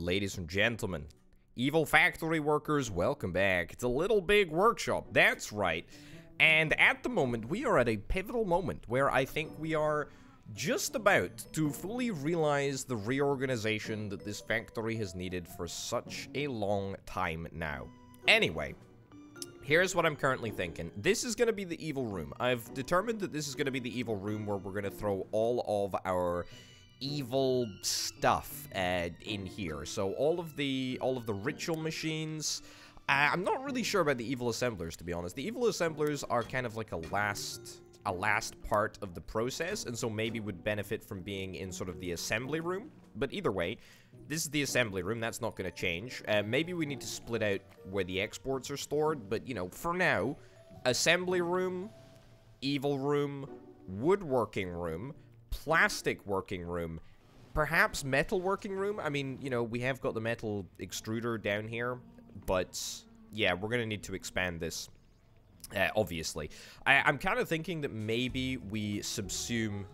Ladies and gentlemen, evil factory workers, welcome back. It's a little big workshop, that's right. And at the moment, we are at a pivotal moment where I think we are just about to fully realize the reorganization that this factory has needed for such a long time now. Anyway, here's what I'm currently thinking. This is going to be the evil room. I've determined that this is going to be the evil room where we're going to throw all of our evil stuff uh, in here. So all of the all of the ritual machines. Uh, I'm not really sure about the evil assemblers, to be honest. The evil assemblers are kind of like a last a last part of the process, and so maybe would benefit from being in sort of the assembly room. But either way, this is the assembly room. That's not going to change. Uh, maybe we need to split out where the exports are stored, but, you know, for now, assembly room, evil room, woodworking room, plastic working room, perhaps metal working room. I mean, you know, we have got the metal extruder down here, but yeah, we're going to need to expand this uh, obviously. I, am kind of thinking that maybe we subsume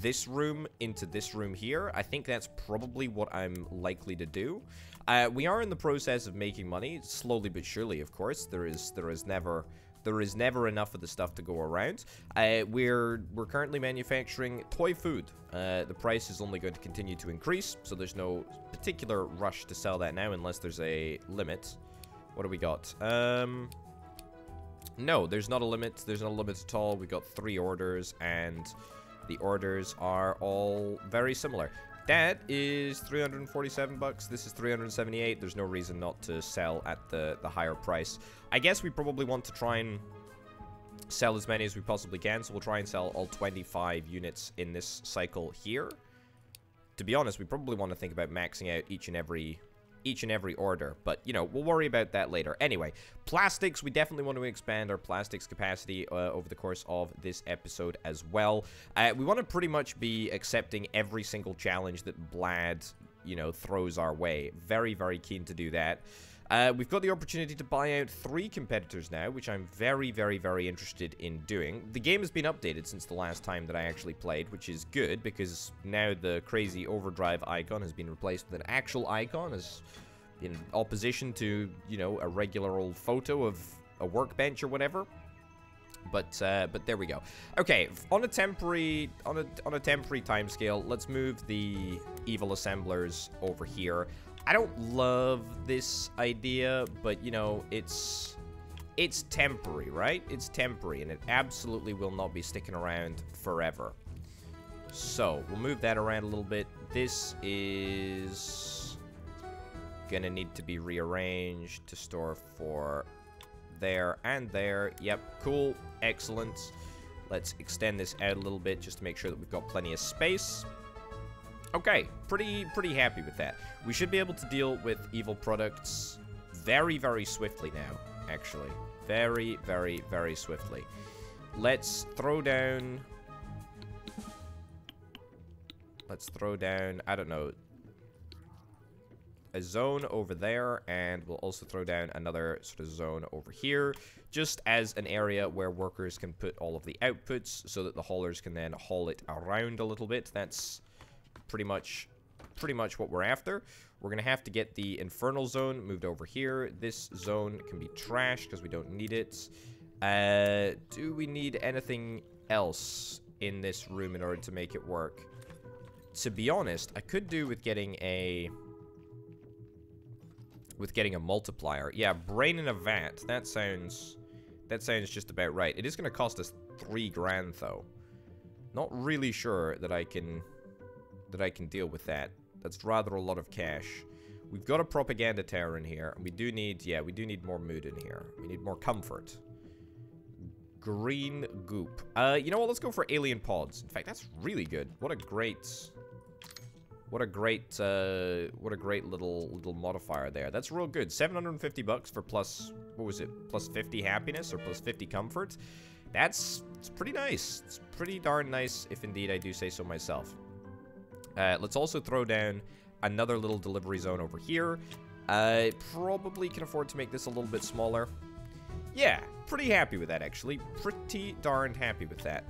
this room into this room here. I think that's probably what I'm likely to do. Uh, we are in the process of making money, slowly but surely, of course. There is there is never there is never enough of the stuff to go around. Uh, we're we're currently manufacturing toy food. Uh, the price is only going to continue to increase, so there's no particular rush to sell that now unless there's a limit. What do we got? Um, no, there's not a limit. There's not a limit at all. We got three orders, and the orders are all very similar. That is 347 bucks. This is 378. There's no reason not to sell at the, the higher price. I guess we probably want to try and sell as many as we possibly can, so we'll try and sell all 25 units in this cycle here. To be honest, we probably want to think about maxing out each and every each and every order. But, you know, we'll worry about that later. Anyway, plastics, we definitely want to expand our plastics capacity uh, over the course of this episode as well. Uh, we want to pretty much be accepting every single challenge that Bladh, you know, throws our way. Very, very keen to do that. Uh, we've got the opportunity to buy out three competitors now, which I'm very, very, very interested in doing. The game has been updated since the last time that I actually played, which is good, because now the crazy overdrive icon has been replaced with an actual icon, as in opposition to, you know, a regular old photo of a workbench or whatever. But uh, but there we go. Okay, on a temporary on a on a temporary timescale, let's move the evil assemblers over here. I don't love this idea, but, you know, it's... It's temporary, right? It's temporary, and it absolutely will not be sticking around forever. So, we'll move that around a little bit. This is gonna need to be rearranged to store for there and there. Yep, cool, excellent. Let's extend this out a little bit just to make sure that we've got plenty of space. Okay, pretty pretty happy with that. We should be able to deal with evil products very, very swiftly now, actually. Very, very, very swiftly. Let's throw down... Let's throw down, I don't know, a zone over there, and we'll also throw down another sort of zone over here, just as an area where workers can put all of the outputs so that the haulers can then haul it around a little bit. That's pretty much pretty much what we're after. We're going to have to get the Infernal Zone moved over here. This zone can be trashed because we don't need it. Uh, do we need anything else in this room in order to make it work? To be honest, I could do with getting a... With getting a multiplier. Yeah, brain in a vat. That sounds... That sounds just about right. It is going to cost us three grand, though. Not really sure that I can that I can deal with that. That's rather a lot of cash. We've got a propaganda tower in here. And we do need, yeah, we do need more mood in here. We need more comfort. Green goop. Uh, you know what? Let's go for alien pods. In fact, that's really good. What a great... What a great, uh, what a great little, little modifier there. That's real good. 750 bucks for plus, what was it? Plus 50 happiness or plus 50 comfort. That's, it's pretty nice. It's pretty darn nice, if indeed I do say so myself. Uh, let's also throw down another little delivery zone over here. I uh, probably can afford to make this a little bit smaller. Yeah, pretty happy with that, actually. Pretty darn happy with that.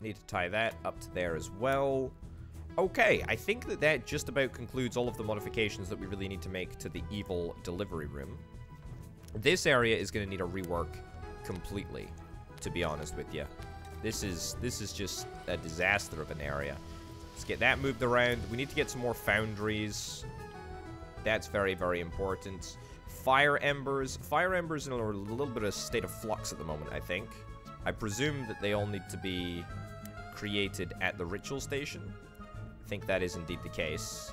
Need to tie that up to there as well. Okay, I think that that just about concludes all of the modifications that we really need to make to the evil delivery room. This area is going to need a rework completely, to be honest with you. This is this is just a disaster of an area. Let's get that moved around. We need to get some more foundries. That's very, very important. Fire embers. Fire embers in a little bit of state of flux at the moment, I think. I presume that they all need to be created at the ritual station. I think that is indeed the case.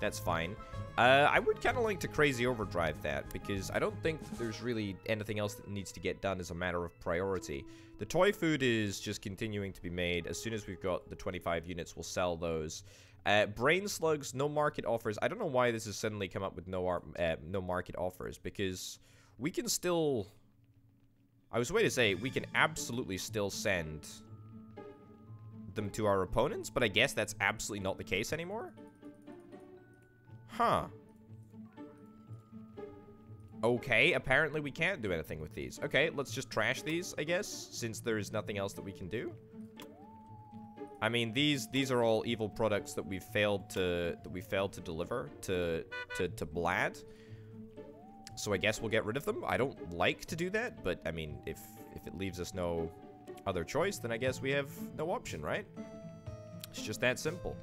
That's fine. Uh, I would kind of like to crazy overdrive that, because I don't think there's really anything else that needs to get done as a matter of priority. The toy food is just continuing to be made. As soon as we've got the 25 units, we'll sell those. Uh, brain slugs, no market offers. I don't know why this has suddenly come up with no, uh, no market offers, because we can still I was way to say, we can absolutely still send them to our opponents, but I guess that's absolutely not the case anymore? Huh. Okay, apparently we can't do anything with these. Okay, let's just trash these, I guess, since there's nothing else that we can do. I mean, these these are all evil products that we failed to that we failed to deliver to to to Bladh. So I guess we'll get rid of them. I don't like to do that, but I mean, if, if it leaves us no other choice, then I guess we have no option, right? It's just that simple.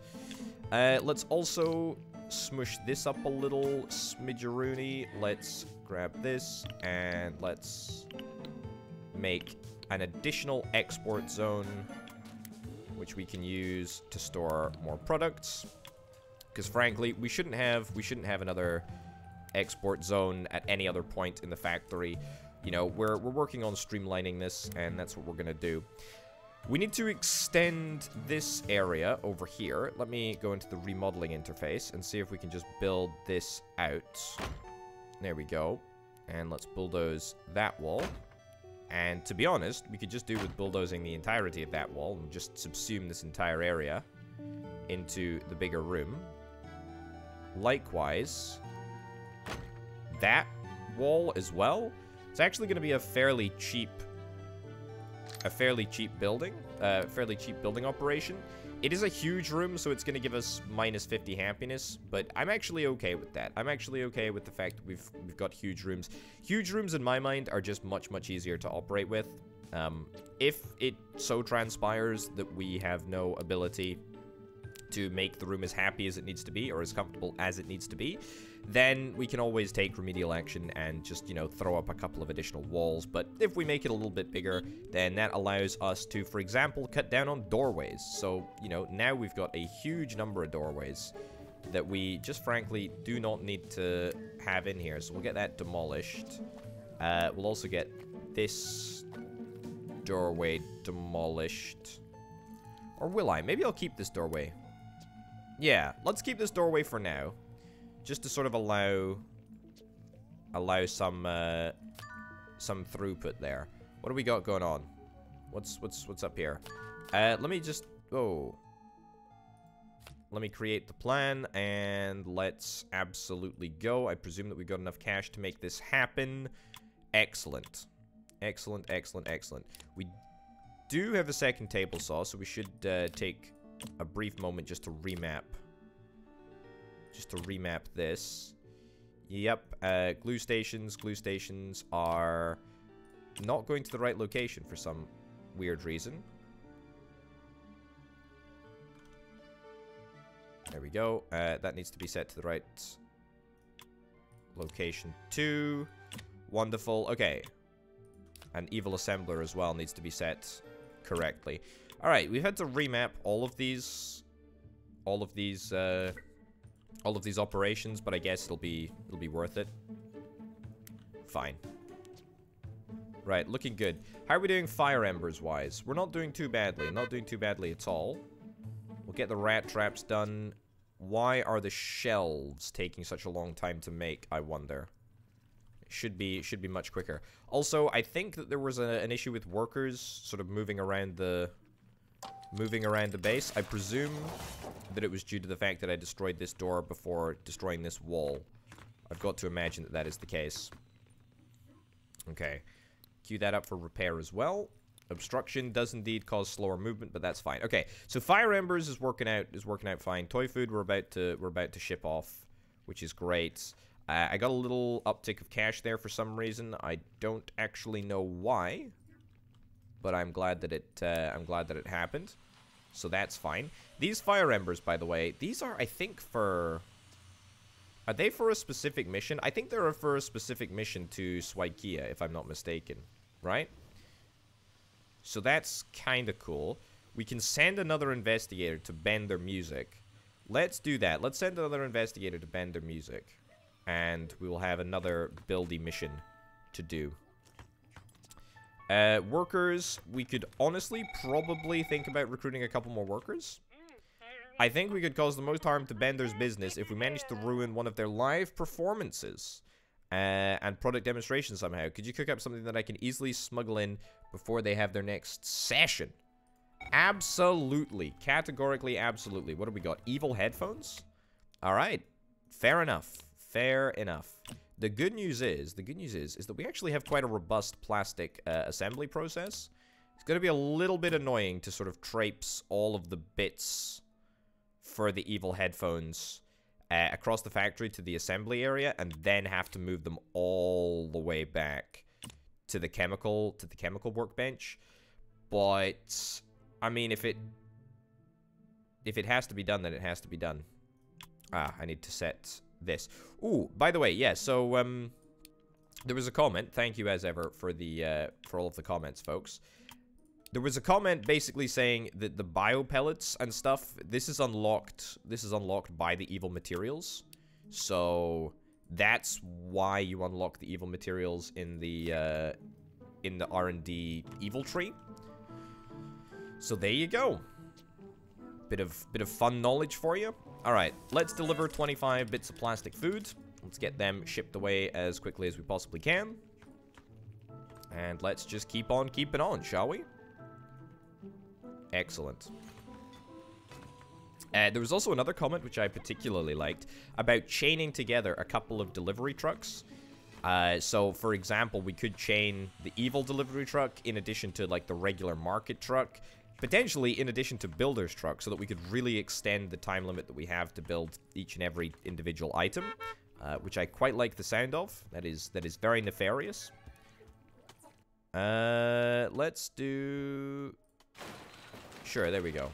Uh, let's also smush this up a little smidgeroony. Let's grab this and let's make an additional export zone which we can use to store more products because frankly we shouldn't have we shouldn't have another export zone at any other point in the factory. You know, we're, we're working on streamlining this, and that's what we're going to do. We need to extend this area over here. Let me go into the remodeling interface and see if we can just build this out. There we go. And let's bulldoze that wall. And to be honest, we could just do with bulldozing the entirety of that wall and just subsume this entire area into the bigger room. Likewise, that wall as well. It's actually going to be a fairly cheap, a fairly cheap building, uh, fairly cheap building operation. It is a huge room, so it's going to give us minus 50 happiness, but I'm actually okay with that. I'm actually okay with the fact we've, we've got huge rooms. Huge rooms, in my mind, are just much, much easier to operate with. Um, if it so transpires that we have no ability to make the room as happy as it needs to be, or as comfortable as it needs to be, then we can always take remedial action and just, you know, throw up a couple of additional walls. But if we make it a little bit bigger, then that allows us to, for example, cut down on doorways. So, you know, now we've got a huge number of doorways that we just frankly do not need to have in here. So we'll get that demolished. Uh, we'll also get this doorway demolished. Or will I? Maybe I'll keep this doorway. Yeah, let's keep this doorway for now just to sort of allow allow some uh, some throughput there. What do we got going on? What's what's what's up here? Uh, let me just oh. Let me create the plan and let's absolutely go. I presume that we've got enough cash to make this happen. Excellent. Excellent, excellent, excellent. We do have a second table saw, so we should uh, take a brief moment just to remap just to remap this. Yep, uh, glue stations. Glue stations are not going to the right location for some weird reason. There we go. Uh, that needs to be set to the right location too. Wonderful. Okay. An evil assembler as well needs to be set correctly. Alright, we've had to remap all of these all of these uh, all of these operations, but I guess it'll be it'll be worth it. Fine. Right, looking good. How are we doing fire embers wise? We're not doing too badly. Not doing too badly at all. We'll get the rat traps done. Why are the shelves taking such a long time to make, I wonder? should be should be much quicker. Also, I think that there was a, an issue with workers sort of moving around the moving around the base. I presume that it was due to the fact that I destroyed this door before destroying this wall. I've got to imagine that that is the case. Okay. Cue that up for repair as well. Obstruction does indeed cause slower movement, but that's fine. Okay, so fire embers is working out is working out fine. Toy food we're about to we're about to ship off, which is great. Uh, I got a little uptick of cash there for some reason. I don't actually know why, but I'm glad that it uh, I'm glad that it happened. So that's fine. These fire embers, by the way, these are I think for. Are they for a specific mission? I think they're for a specific mission to Swikia, if I'm not mistaken. Right? So that's kind of cool. We can send another investigator to bend their music. Let's do that. Let's send another investigator to bend their music. And we will have another buildy mission to do. Uh, workers, we could honestly probably think about recruiting a couple more workers. I think we could cause the most harm to Bender's business if we manage to ruin one of their live performances uh, and product demonstration somehow. Could you cook up something that I can easily smuggle in before they have their next session? Absolutely. Categorically, absolutely. What do we got? Evil headphones? All right. Fair enough. Fair enough. The good news is, the good news is, is that we actually have quite a robust plastic uh, assembly process. It's going to be a little bit annoying to sort of traipse all of the bits for the evil headphones uh, across the factory to the assembly area and then have to move them all the way back to the chemical to the chemical workbench. But I mean if it if it has to be done then it has to be done. Ah, I need to set this. Ooh, by the way, yeah, so um there was a comment. Thank you as ever for the uh, for all of the comments, folks. There was a comment basically saying that the bio pellets and stuff, this is unlocked. This is unlocked by the evil materials. So that's why you unlock the evil materials in the uh, in the R&D evil tree. So there you go. Bit of bit of fun knowledge for you. All right, let's deliver 25 bits of plastic food. Let's get them shipped away as quickly as we possibly can. And let's just keep on keeping on, shall we? Excellent. Uh, there was also another comment which I particularly liked about chaining together a couple of delivery trucks. Uh, so, for example, we could chain the evil delivery truck in addition to like the regular market truck, potentially in addition to builder's truck, so that we could really extend the time limit that we have to build each and every individual item, uh, which I quite like the sound of. That is that is very nefarious. Uh, let's do Sure, there we go.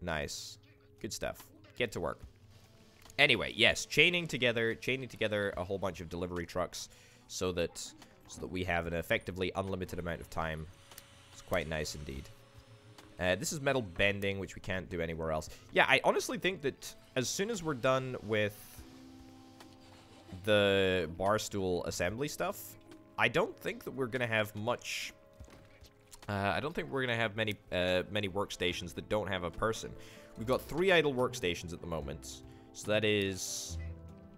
Nice. Good stuff. Get to work. Anyway, yes, chaining together, chaining together a whole bunch of delivery trucks so that so that we have an effectively unlimited amount of time. It's quite nice indeed. Uh, this is metal bending, which we can't do anywhere else. Yeah, I honestly think that as soon as we're done with the bar stool assembly stuff, I don't think that we're going to have much uh, I don't think we're going to have many uh, many workstations that don't have a person. We've got three idle workstations at the moment, so that is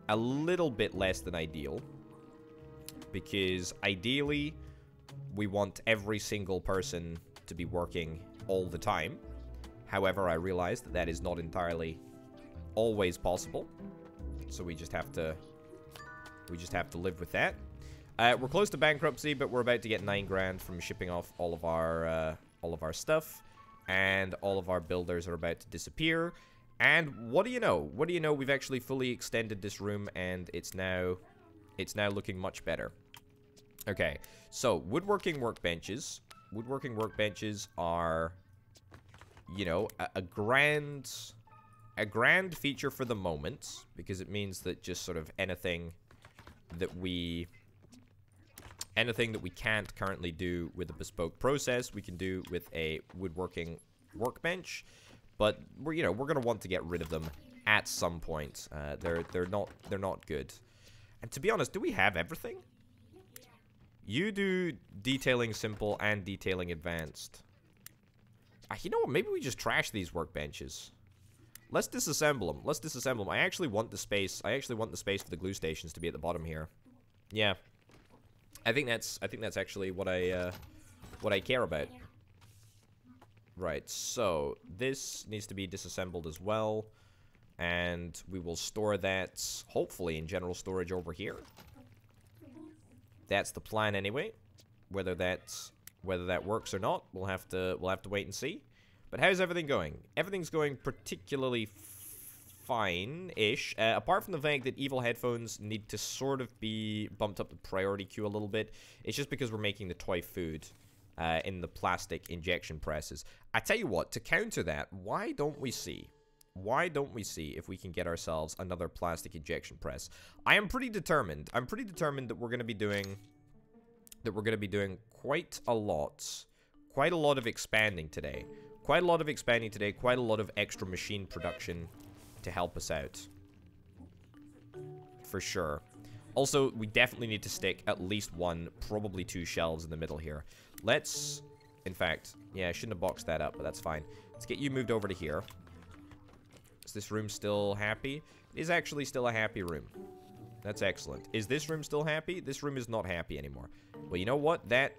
a little bit less than ideal. Because ideally, we want every single person to be working all the time. However, I realize that that is not entirely always possible. So we just have to we just have to live with that. Uh, we're close to bankruptcy, but we're about to get nine grand from shipping off all of our uh, all of our stuff, and all of our builders are about to disappear. And what do you know? What do you know? We've actually fully extended this room, and it's now it's now looking much better. Okay, so woodworking workbenches. Woodworking workbenches are, you know, a, a grand a grand feature for the moment because it means that just sort of anything that we anything that we can't currently do with a bespoke process, we can do with a woodworking workbench. But we're you know we're gonna want to get rid of them at some point. Uh, they're they're not they're not good. And to be honest, do we have everything? You do detailing simple and detailing advanced. Uh, you know what? Maybe we just trash these workbenches. Let's disassemble them. Let's disassemble them. I actually want the space. I actually want the space for the glue stations to be at the bottom here. Yeah, I think that's I think that's actually what I uh, what I care about. Right, so this needs to be disassembled as well. And we will store that, hopefully, in general storage over here. That's the plan anyway. Whether that Whether that works or not, we'll have to we'll have to wait and see. But how's everything going? Everything's going particularly fine-ish, uh, apart from the fact that Evil Headphones need to sort of be bumped up the priority queue a little bit. It's just because we're making the toy food uh, in the plastic injection presses. I tell you what, to counter that, why don't we see? Why don't we see if we can get ourselves another plastic injection press? I am pretty determined. I'm pretty determined that we're going to be doing that we're going to be doing quite a lot, quite a lot of expanding today. Quite a lot of expanding today, quite a lot of extra machine production to help us out. For sure. Also, we definitely need to stick at least one, probably two shelves in the middle here. Let's, in fact, yeah, I shouldn't have boxed that up, but that's fine. Let's get you moved over to here. Is this room still happy? It is actually still a happy room. That's excellent. Is this room still happy? This room is not happy anymore. Well, you know what? That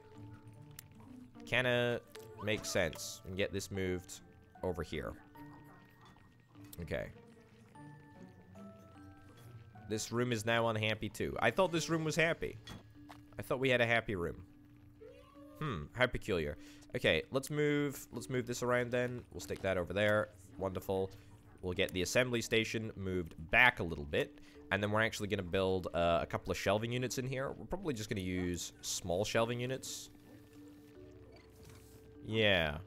kind of makes sense. And get this moved over here. Okay. This room is now unhappy too. I thought this room was happy. I thought we had a happy room. Hmm, how peculiar. Okay, let's move let's move this around then. We'll stick that over there. Wonderful. We'll get the assembly station moved back a little bit. And then we're actually going to build uh, a couple of shelving units in here. We're probably just going to use small shelving units. Yeah.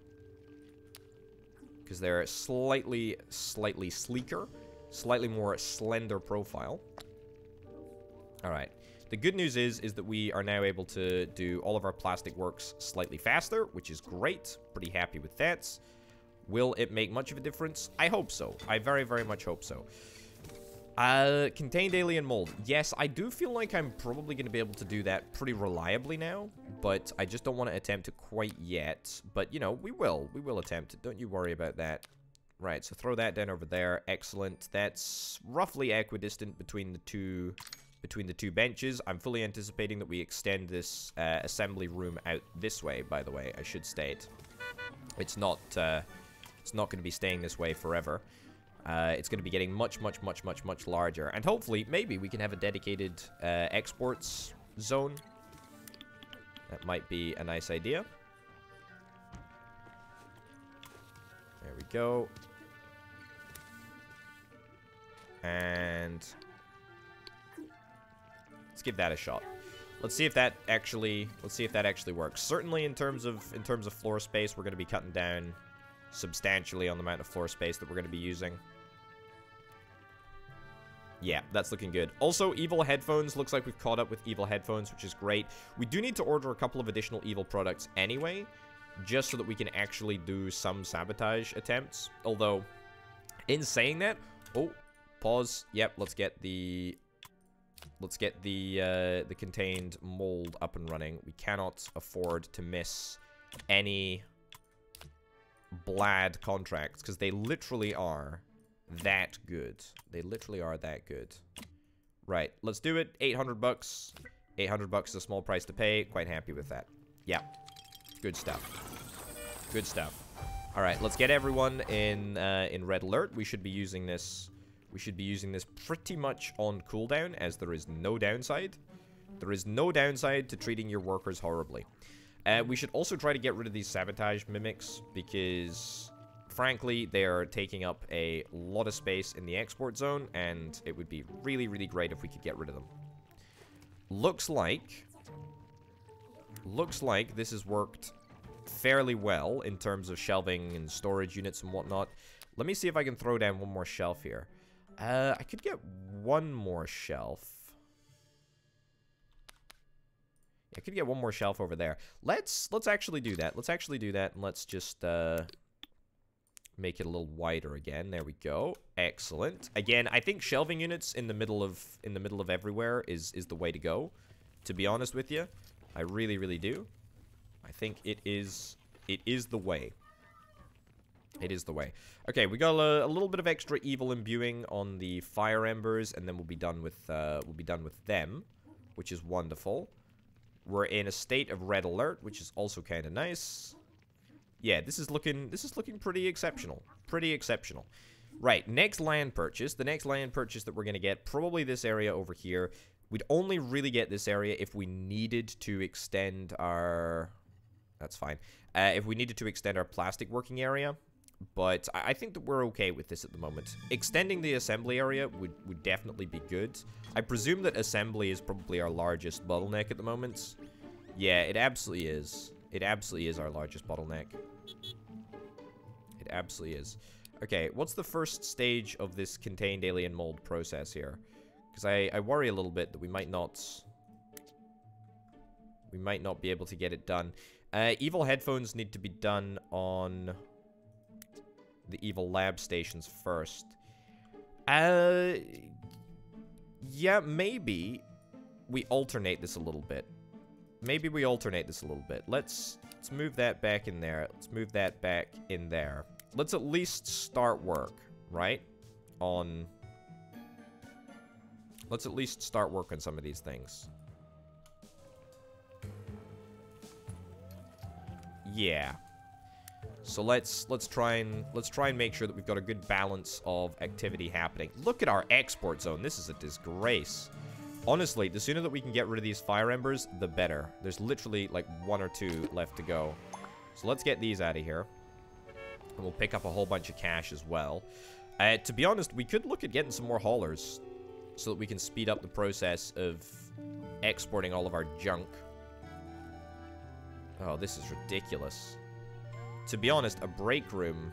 Because they're slightly, slightly sleeker. Slightly more slender profile. Alright. The good news is, is that we are now able to do all of our plastic works slightly faster, which is great. Pretty happy with that. Will it make much of a difference? I hope so. I very, very much hope so. Uh, contained alien mold. Yes, I do feel like I'm probably going to be able to do that pretty reliably now, but I just don't want to attempt it quite yet. But, you know, we will. We will attempt it. Don't you worry about that. Right, so throw that down over there. Excellent. That's roughly equidistant between the two between the two benches. I'm fully anticipating that we extend this uh, assembly room out this way, by the way, I should state. It's not, uh, it's not going to be staying this way forever. Uh, it's going to be getting much, much, much, much, much larger. And hopefully, maybe we can have a dedicated uh, exports zone. That might be a nice idea. There we go. And let's give that a shot. Let's see if that actually let's see if that actually works. Certainly in terms of in terms of floor space, we're going to be cutting down substantially on the amount of floor space that we're going to be using. Yeah, that's looking good. Also, Evil Headphones. Looks like we've caught up with Evil Headphones, which is great. We do need to order a couple of additional Evil products anyway, just so that we can actually do some sabotage attempts. Although, in saying that... Oh, pause. Yep, let's get the... Let's get the, uh, the contained mold up and running. We cannot afford to miss any Bladh contracts, because they literally are that good. They literally are that good. Right, let's do it. 800 bucks. 800 bucks is a small price to pay. Quite happy with that. Yeah. Good stuff. Good stuff. All right, let's get everyone in uh, in red alert. We should be using this. We should be using this pretty much on cooldown, as there is no downside. There is no downside to treating your workers horribly. Uh, we should also try to get rid of these sabotage mimics because frankly, they are taking up a lot of space in the export zone, and it would be really, really great if we could get rid of them. Looks like... Looks like this has worked fairly well in terms of shelving and storage units and whatnot. Let me see if I can throw down one more shelf here. Uh, I could get one more shelf. I could get one more shelf over there. Let's let's actually do that. Let's actually do that, and let's just uh, make it a little wider again. There we go. Excellent. Again, I think shelving units in the middle of in the middle of everywhere is is the way to go. To be honest with you, I really really do. I think it is it is the way. It is the way. Okay, we got a, a, little bit of extra evil imbuing on the fire embers, and then we'll be done with uh, we'll be done with them, which is wonderful. We're in a state of red alert, which is also kind of nice yeah, this is looking this is looking pretty exceptional. Pretty exceptional. Right, next land purchase. The next land purchase that we're going to get, probably this area over here. We'd only really get this area if we needed to extend our That's fine. Uh, if we needed to extend our plastic working area, but I, think that we're okay with this at the moment. Extending the assembly area would, would definitely be good. I presume that assembly is probably our largest bottleneck at the moment. Yeah, it absolutely is. It absolutely is our largest bottleneck. It absolutely is. Okay, what's the first stage of this contained alien mold process here? Because I, I worry a little bit that we might not... We might not be able to get it done. Uh, evil headphones need to be done on the evil lab stations first. Uh, yeah, maybe we alternate this a little bit. Maybe we alternate this a little bit. Let's let's move that back in there. Let's move that back in there. Let's at least start work, right? On Let's at least start work on some of these things. Yeah. So let's let's try and let's try and make sure that we've got a good balance of activity happening. Look at our export zone. This is a disgrace. Honestly, the sooner that we can get rid of these fire embers, the better. There's literally like one or two left to go. So let's get these out of here. And we'll pick up a whole bunch of cash as well. Uh, to be honest, we could look at getting some more haulers so that we can speed up the process of exporting all of our junk. Oh, this is ridiculous. To be honest, a break room,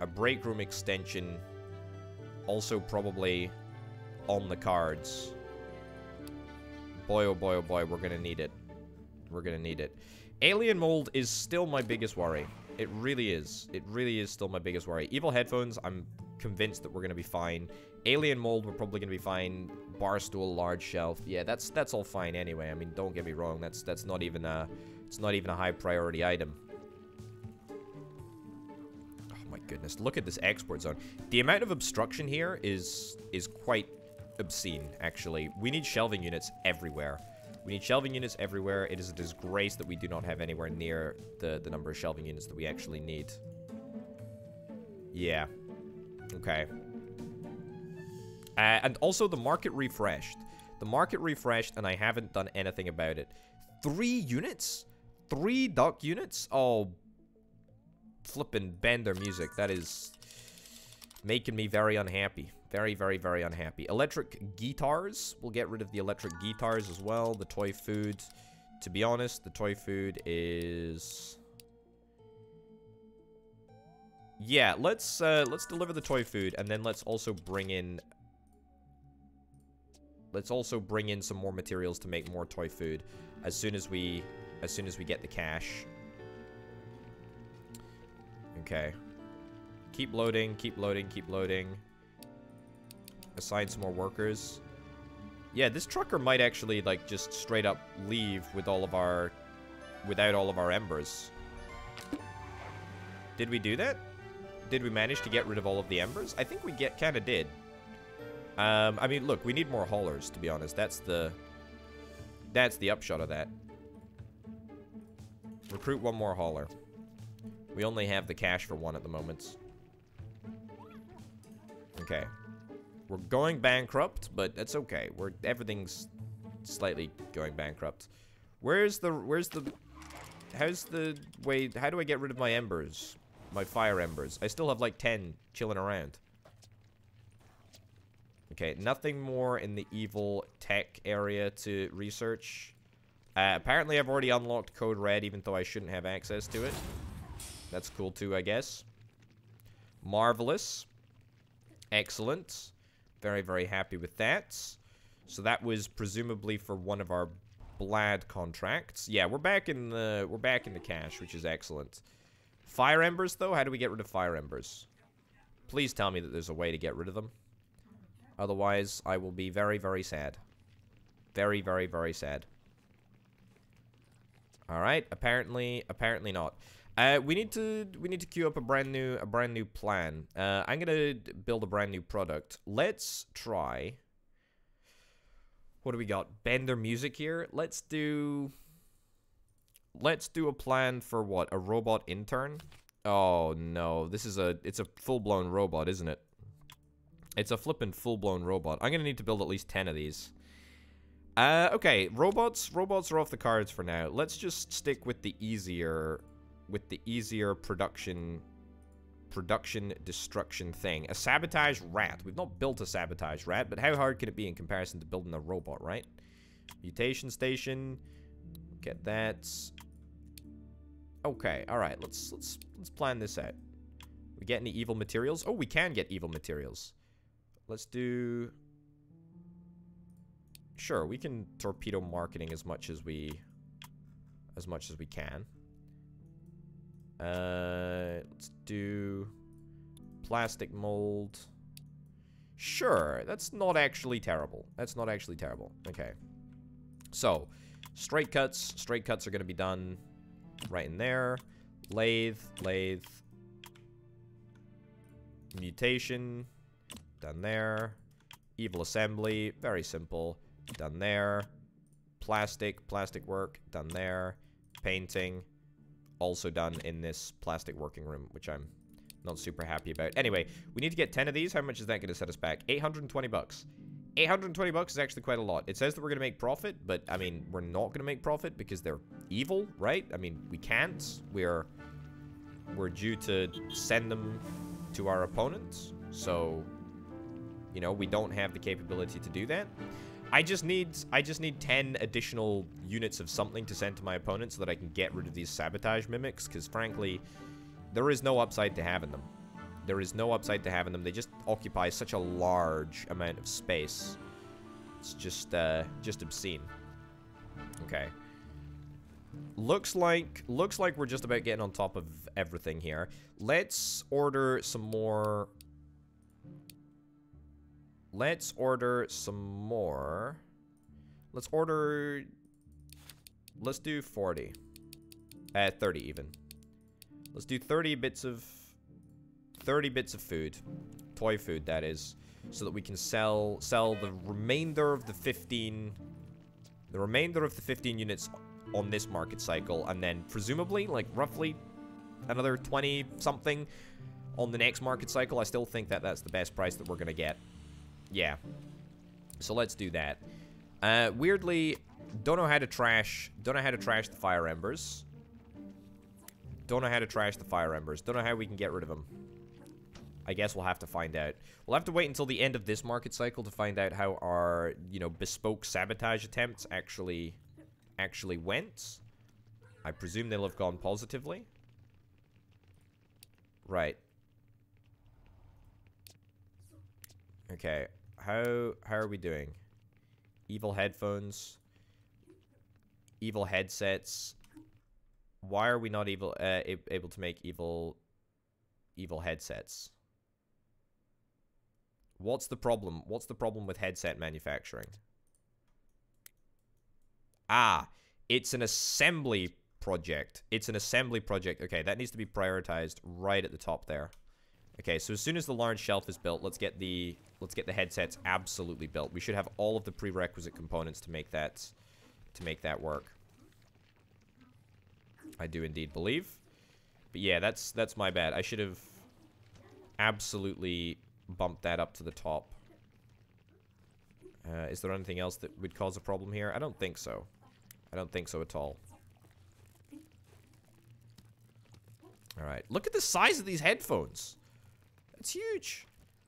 a break room extension, also probably on the cards. Boy, oh boy, oh boy, we're gonna need it. We're gonna need it. Alien mold is still my biggest worry. It really is. It really is still my biggest worry. Evil headphones, I'm convinced that we're gonna be fine. Alien mold, we're probably gonna be fine. Barstool, large shelf, yeah, that's that's all fine anyway. I mean, don't get me wrong. That's that's not even a, it's not even a high priority item goodness, look at this export zone. The amount of obstruction here is is quite obscene, actually. We need shelving units everywhere. We need shelving units everywhere. It is a disgrace that we do not have anywhere near the, the number of shelving units that we actually need. Yeah. Okay. Uh, and also the market refreshed. The market refreshed and I haven't done anything about it. Three units? Three dock units? Oh, flippin' Bender music. That is making me very unhappy. Very, very, very unhappy. Electric guitars. We'll get rid of the electric guitars as well. The toy food. To be honest, the toy food is... Yeah, let's uh, let's deliver the toy food, and then let's also bring in... Let's also bring in some more materials to make more toy food as soon as we as soon as we get the cash. Okay. Keep loading, keep loading, keep loading. Assign some more workers. Yeah, this trucker might actually, like, just straight up leave with all of our... Without all of our embers. Did we do that? Did we manage to get rid of all of the embers? I think we get kind of did. Um, I mean, look, we need more haulers, to be honest. That's the... That's the upshot of that. Recruit one more hauler. We only have the cash for one at the moment. Okay. We're going bankrupt, but that's okay. We're everything's slightly going bankrupt. Where's the where's the how's the way how do I get rid of my embers? My fire embers. I still have like 10 chilling around. Okay, nothing more in the evil tech area to research. Uh, apparently I've already unlocked code red even though I shouldn't have access to it. That's cool too, I guess. Marvelous. Excellent. Very, very happy with that. So that was presumably for one of our Bladh contracts. Yeah, we're back in the we're back in the cash, which is excellent. Fire embers though, how do we get rid of fire embers? Please tell me that there's a way to get rid of them. Otherwise, I will be very, very sad. Very, very, very sad. Alright, apparently, apparently not. Uh, we need to we need to queue up a brand new a brand new plan. Uh, I'm gonna build a brand new product. Let's try. What do we got? Bender music here. Let's do. Let's do a plan for what? A robot intern? Oh no, this is a it's a full blown robot, isn't it? It's a flippin' full blown robot. I'm gonna need to build at least ten of these. Uh, okay, robots robots are off the cards for now. Let's just stick with the easier with the easier production production destruction thing. A sabotage rat. We've not built a sabotage rat, but how hard can it be in comparison to building a robot, right? Mutation station. Get that. Okay, alright, let's let's let's plan this out. We get any evil materials? Oh, we can get evil materials. Let's do Sure, we can torpedo marketing as much as we as much as we can. Uh, let's do plastic mold. Sure, that's not actually terrible. That's not actually terrible. Okay. So, straight cuts. Straight cuts are going to be done right in there. Lathe, lathe. Mutation, done there. Evil assembly, very simple, done there. Plastic, plastic work, done there. Painting, also done in this plastic working room, which I'm not super happy about. Anyway, we need to get 10 of these. How much is that going to set us back? 820 bucks. 820 bucks is actually quite a lot. It says that we're going to make profit, but, I mean, we're not going to make profit because they're evil, right? I mean, we can't. We're, we're due to send them to our opponents, so, you know, we don't have the capability to do that. I just need I just need 10 additional units of something to send to my opponent so that I can get rid of these sabotage mimics, because frankly, there is no upside to having them. There is no upside to having them. They just occupy such a large amount of space. It's just uh, just obscene. Okay. Looks like looks like we're just about getting on top of everything here. Let's order some more Let's order some more. Let's order... Let's do 40. Uh, 30 even. Let's do 30 bits of... 30 bits of food. Toy food, that is. So that we can sell sell the remainder of the 15... The remainder of the 15 units on this market cycle. And then, presumably, like, roughly another 20 something on the next market cycle. I still think that that's the best price that we're going to get. Yeah. So let's do that. Uh, weirdly, don't know how to trash, don't know how to trash the fire embers. Don't know how to trash the fire embers. Don't know how we can get rid of them. I guess we'll have to find out. We'll have to wait until the end of this market cycle to find out how our, you know, bespoke sabotage attempts actually, actually went. I presume they'll have gone positively. Right. Okay, how how are we doing? Evil headphones. Evil headsets. Why are we not able uh, able to make evil evil headsets? What's the problem? What's the problem with headset manufacturing? Ah, it's an assembly project. It's an assembly project. Okay, that needs to be prioritized right at the top there. Okay, so as soon as the large shelf is built, let's get the let's get the headsets absolutely built. We should have all of the prerequisite components to make that to make that work. I do indeed believe. But yeah, that's that's my bad. I should have absolutely bumped that up to the top. Uh, is there anything else that would cause a problem here? I don't think so. I don't think so at all. Alright, look at the size of these headphones. It's huge.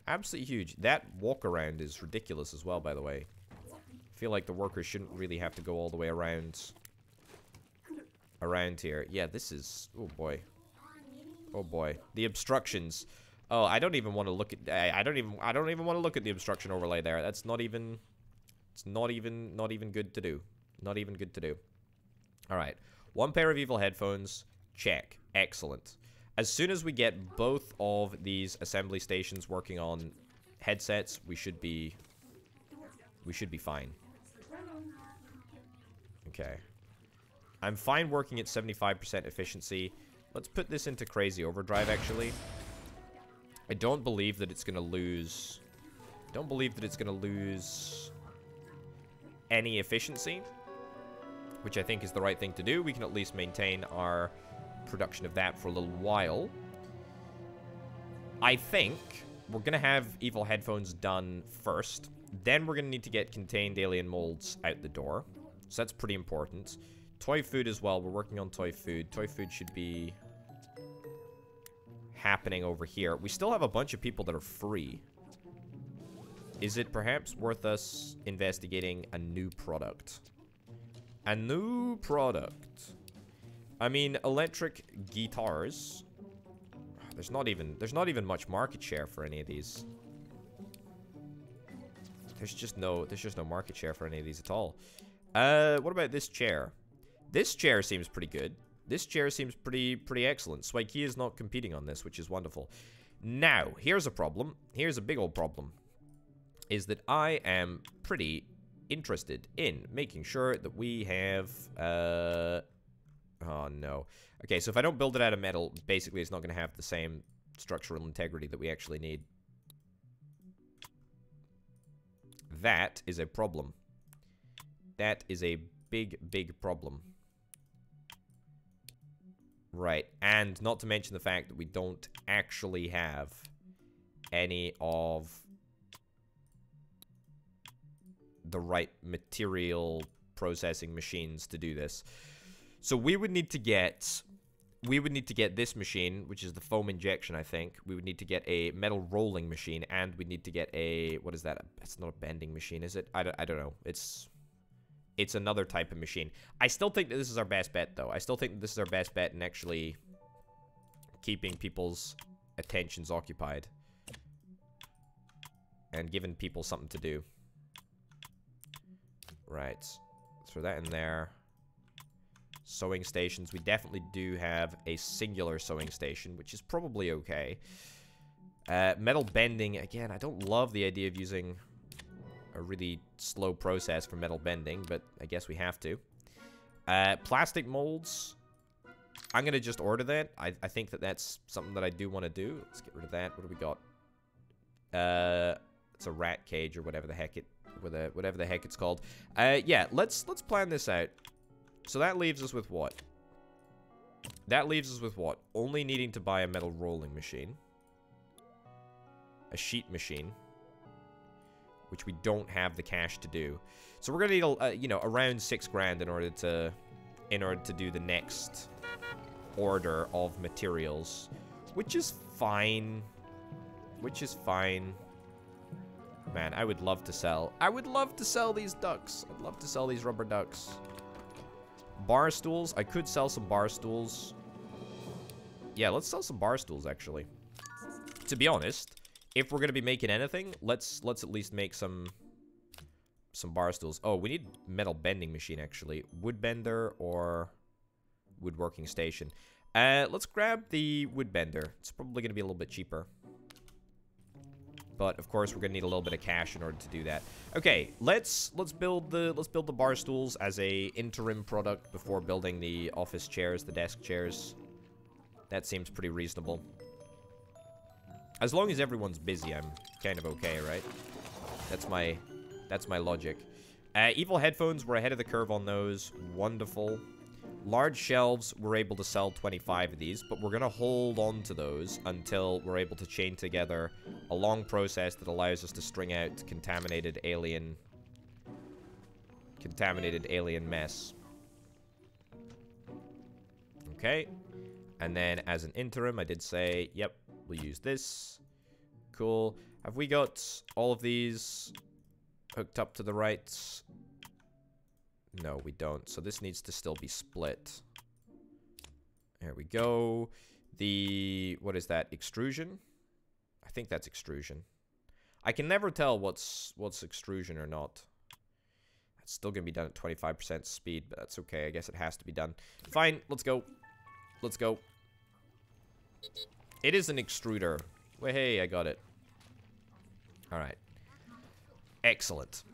Absolutely huge. That walk around is ridiculous as well, by the way. I feel like the workers shouldn't really have to go all the way around around here. Yeah, this is... Oh, boy. Oh, boy. The obstructions. Oh, I don't even want to look at... I, I don't even... I don't even want to look at the obstruction overlay there. That's not even... It's not even... Not even good to do. Not even good to do. Alright. One pair of evil headphones. Check. Excellent. As soon as we get both of these assembly stations working on headsets, we should be... We should be fine. Okay. I'm fine working at 75% efficiency. Let's put this into crazy overdrive, actually. I don't believe that it's going to lose... don't believe that it's going to lose any efficiency, which I think is the right thing to do. We can at least maintain our production of that for a little while. I think we're going to have Evil Headphones done first. Then we're going to need to get contained alien molds out the door. So that's pretty important. Toy food as well. We're working on toy food. Toy food should be happening over here. We still have a bunch of people that are free. Is it perhaps worth us investigating a new product? A new product. I mean, electric guitars. There's not even there's not even much market share for any of these. There's just no there's just no market share for any of these at all. Uh, what about this chair? This chair seems pretty good. This chair seems pretty pretty excellent. Swikey is not competing on this, which is wonderful. Now, here's a problem. Here's a big old problem. Is that I am pretty interested in making sure that we have... Uh, oh, no. Okay, so if I don't build it out of metal, basically it's not going to have the same structural integrity that we actually need. That is a problem. That is a big, big problem. Right, and not to mention the fact that we don't actually have any of the right material processing machines to do this. So we would need to get we would need to get this machine, which is the foam injection, I think. We would need to get a metal rolling machine, and we need to get a... What is that? It's not a bending machine, is it? I don't, I don't know. It's it's another type of machine. I still think that this is our best bet, though. I still think this is our best bet in actually keeping people's attentions occupied. And giving people something to do. Right. Throw that in there. Sewing stations. We definitely do have a singular sewing station, which is probably okay. Uh, metal bending. Again, I don't love the idea of using a really slow process for metal bending, but I guess we have to. Uh, plastic molds. I'm going to just order that. I, I think that that's something that I do want to do. Let's get rid of that. What do we got? Uh, it's a rat cage or whatever the heck it, whatever the heck it's called. Uh, yeah, let's let's plan this out. So that leaves us with what? That leaves us with what? Only needing to buy a metal rolling machine. A sheet machine which we don't have the cash to do. So we're gonna need, uh, you know, around six grand in order to, in order to do the next order of materials, which is fine. Which is fine. Man, I would love to sell. I would love to sell these ducks. I'd love to sell these rubber ducks. Bar stools. I could sell some bar stools. Yeah, let's sell some bar stools, actually. To be honest, if we're gonna be making anything, let's let's at least make some some bar stools. Oh, we need metal bending machine actually. Wood bender or woodworking station. Uh, let's grab the wood bender. It's probably gonna be a little bit cheaper. But of course, we're gonna need a little bit of cash in order to do that. Okay, let's let's build the let's build the bar stools as a interim product before building the office chairs, the desk chairs. That seems pretty reasonable. As long as everyone's busy, I'm kind of okay, right? That's my, that's my logic. Uh, evil headphones, we're ahead of the curve on those. Wonderful. Large shelves, we're able to sell 25 of these, but we're going to hold on to those until we're able to chain together a long process that allows us to string out contaminated alien... Contaminated alien mess. Okay. And then as an interim, I did say, yep, We'll use this. Cool. Have we got all of these hooked up to the right? No, we don't. So this needs to still be split. There we go. The, what is that, extrusion? I think that's extrusion. I can never tell what's what's extrusion or not. It's still going to be done at 25% speed, but that's okay. I guess it has to be done. Fine, let's go. Let's go. It is an extruder. Well, hey, I got it. Alright. Excellent.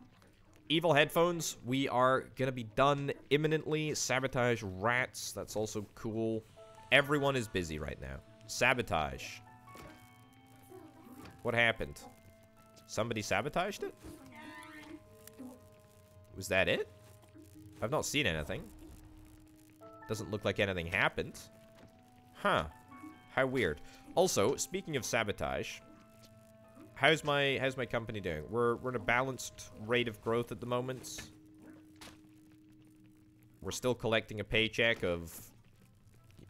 Evil headphones, we are gonna be done imminently. Sabotage rats, that's also cool. Everyone is busy right now. Sabotage. What happened? Somebody sabotaged it? Was that it? I've not seen anything. Doesn't look like anything happened. Huh. How weird. Also, speaking of sabotage, how's my how's my company doing? We're we're in a balanced rate of growth at the moment. We're still collecting a paycheck of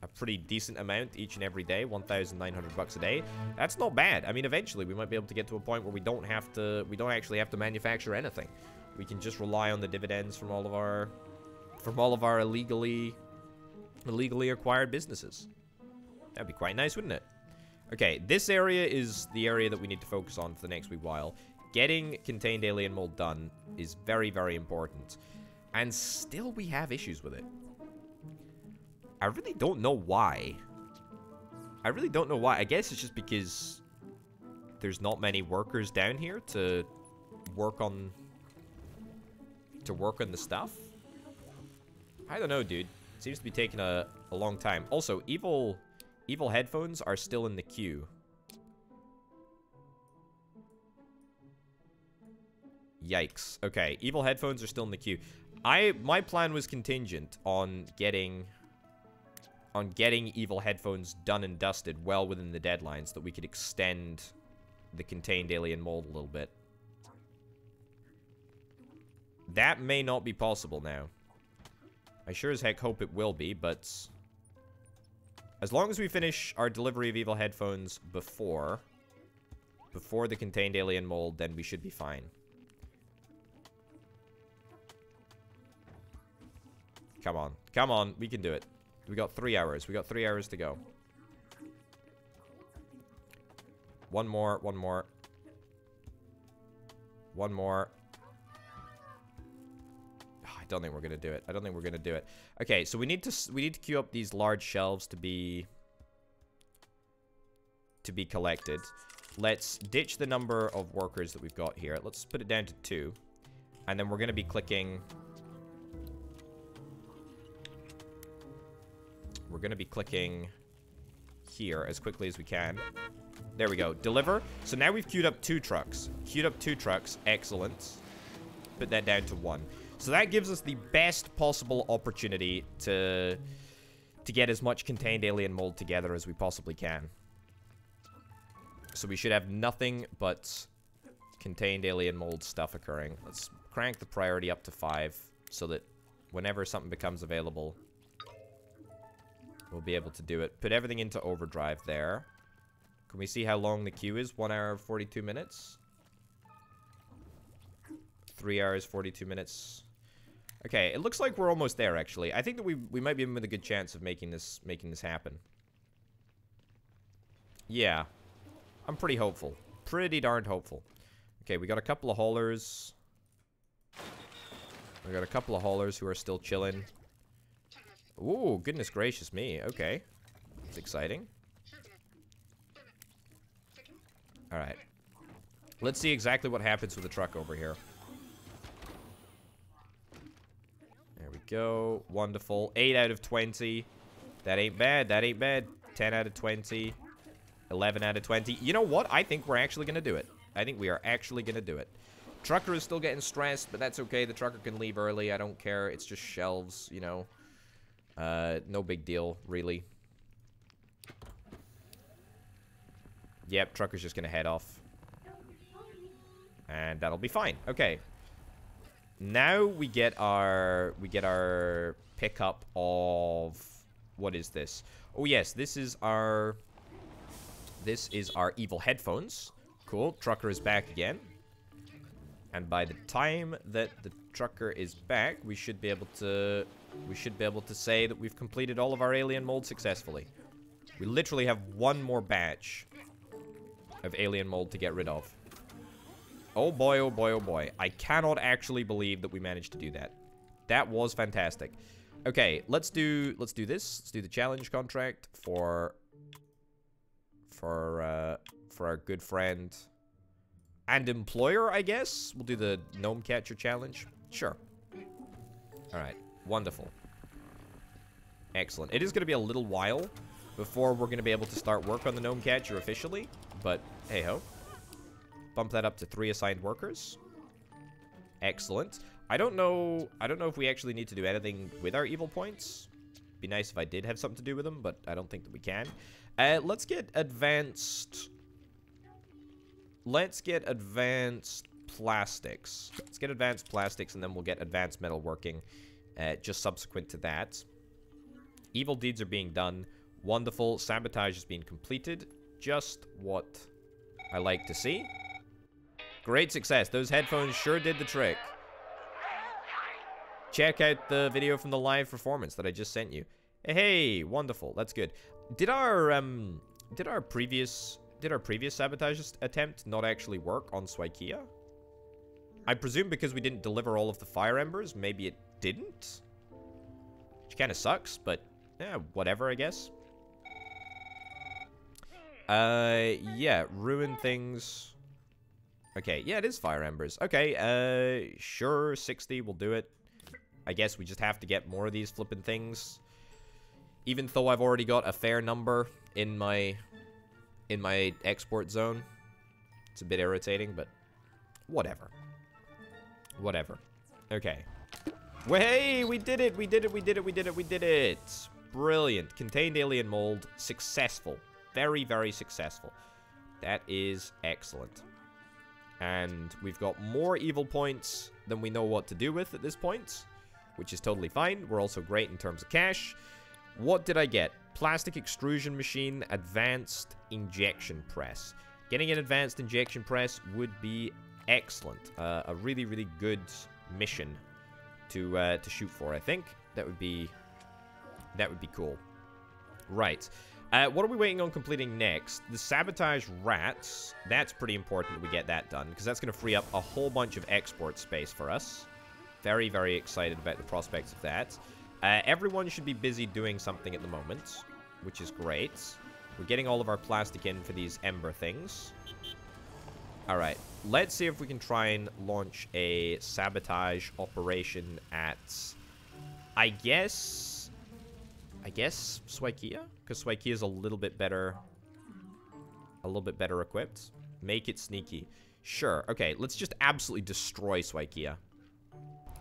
a pretty decent amount each and every day, 1,900 bucks a day. That's not bad. I mean, eventually we might be able to get to a point where we don't have to, we don't actually have to manufacture anything. We can just rely on the dividends from all of our, from all of our illegally, illegally acquired businesses. That'd be quite nice, wouldn't it? Okay, this area is the area that we need to focus on for the next wee while. Getting contained alien mold done is very, very important. And still we have issues with it. I really don't know why. I really don't know why. I guess it's just because there's not many workers down here to work on to work on the stuff. I don't know, dude. Seems to be taking a, a long time. Also, evil evil headphones are still in the queue. Yikes. Okay, evil headphones are still in the queue. I my plan was contingent on getting on getting evil headphones done and dusted well within the deadlines so that we could extend the contained alien mold a little bit. That may not be possible now. I sure as heck hope it will be, but as long as we finish our delivery of evil headphones before before the contained alien mold, then we should be fine. Come on. Come on. We can do it. We got three hours. We got three hours to go. One more. One more. One more. Don't think we're gonna do it. I don't think we're gonna do it. Okay, so we need to we need to queue up these large shelves to be to be collected. Let's ditch the number of workers that we've got here. Let's put it down to two, and then we're gonna be clicking We're to be clicking here as quickly as we can. There we go. Deliver. So now we've queued up two trucks. Queued up two trucks. Excellent. Put that down to one. So that gives us the best possible opportunity to to get as much contained alien mold together as we possibly can. So we should have nothing but contained alien mold stuff occurring. Let's crank the priority up to five so that whenever something becomes available, we'll be able to do it. Put everything into overdrive there. Can we see how long the queue is? 1 hour 42 minutes? 3 hours 42 minutes. Okay, it looks like we're almost there actually. I think that we we might be with a good chance of making this making this happen. Yeah. I'm pretty hopeful. Pretty darned hopeful. Okay, we got a couple of haulers. We got a couple of haulers who are still chilling. Ooh, goodness gracious me. Okay. It's exciting. Alright. Let's see exactly what happens with the truck over here. There we go. Wonderful. 8 out of 20. That ain't bad. That ain't bad. 10 out of 20. 11 out of 20. You know what? I think we're actually going to do it. I think we are actually going to do it. Trucker is still getting stressed, but that's okay. The trucker can leave early. I don't care. It's just shelves, you know. Uh, no big deal, really. Yep, trucker's just gonna head off. And that'll be fine. Okay. Now we get our we get our pickup of what is this? Oh yes, this is our this is our evil headphones. Cool. Trucker is back again. And by the time that the trucker is back, we should be able to we should be able to say that we've completed all of our alien mold successfully. We literally have one more batch of alien mold to get rid of. Oh boy, oh boy, oh boy. I cannot actually believe that we managed to do that. That was fantastic. Okay, let's do let's do this. Let's do the challenge contract for for uh for our good friend and employer, I guess. We'll do the gnome catcher challenge. Sure. All right. Wonderful. Excellent. It is going to be a little while before we're going to be able to start work on the gnome catcher officially, but hey-ho. Bump that up to three assigned workers. Excellent. I don't know I don't know if we actually need to do anything with our evil points. Be nice if I did have something to do with them, but I don't think that we can. Uh, let's get advanced... Let's get advanced plastics. Let's get advanced plastics, and then we'll get advanced metalworking uh, just subsequent to that. Evil deeds are being done. Wonderful. Sabotage has been completed. Just what I like to see. Great success. Those headphones sure did the trick. Check out the video from the live performance that I just sent you. Hey, wonderful. That's good. Did our um did our previous did our previous sabotage attempt not actually work on Swykia? I presume because we didn't deliver all of the fire embers, maybe it didn't? Which kind of sucks, but yeah, whatever, I guess. Uh, yeah, ruin things. Okay, yeah, it is fire embers. Okay, uh, sure, 60 will do it. I guess we just have to get more of these flipping things. Even though I've already got a fair number in my in my export zone. It's a bit irritating, but whatever. Whatever. Okay. Well, hey, we did it, we did it, we did it, we did it, we did it. Brilliant. Contained alien mold. Successful. Very, very successful. That is excellent. And we've got more evil points than we know what to do with at this point, which is totally fine. We're also great in terms of cash. What did I get? Plastic extrusion machine, advanced injection press. Getting an advanced injection press would be excellent. Uh, a really, really good mission to uh, to shoot for. I think that would be that would be cool. Right. Uh, what are we waiting on completing next? The sabotage rats. That's pretty important we get that done because that's going to free up a whole bunch of export space for us. Very, very excited about the prospects of that. Uh, everyone should be busy doing something at the moment, which is great. We're getting all of our plastic in for these ember things. Alright, let's see if we can try and launch a sabotage operation at, I guess, I guess Swykia? Because Swykia is a little bit better, a little bit better equipped. Make it sneaky. Sure, okay, let's just absolutely destroy Swykia.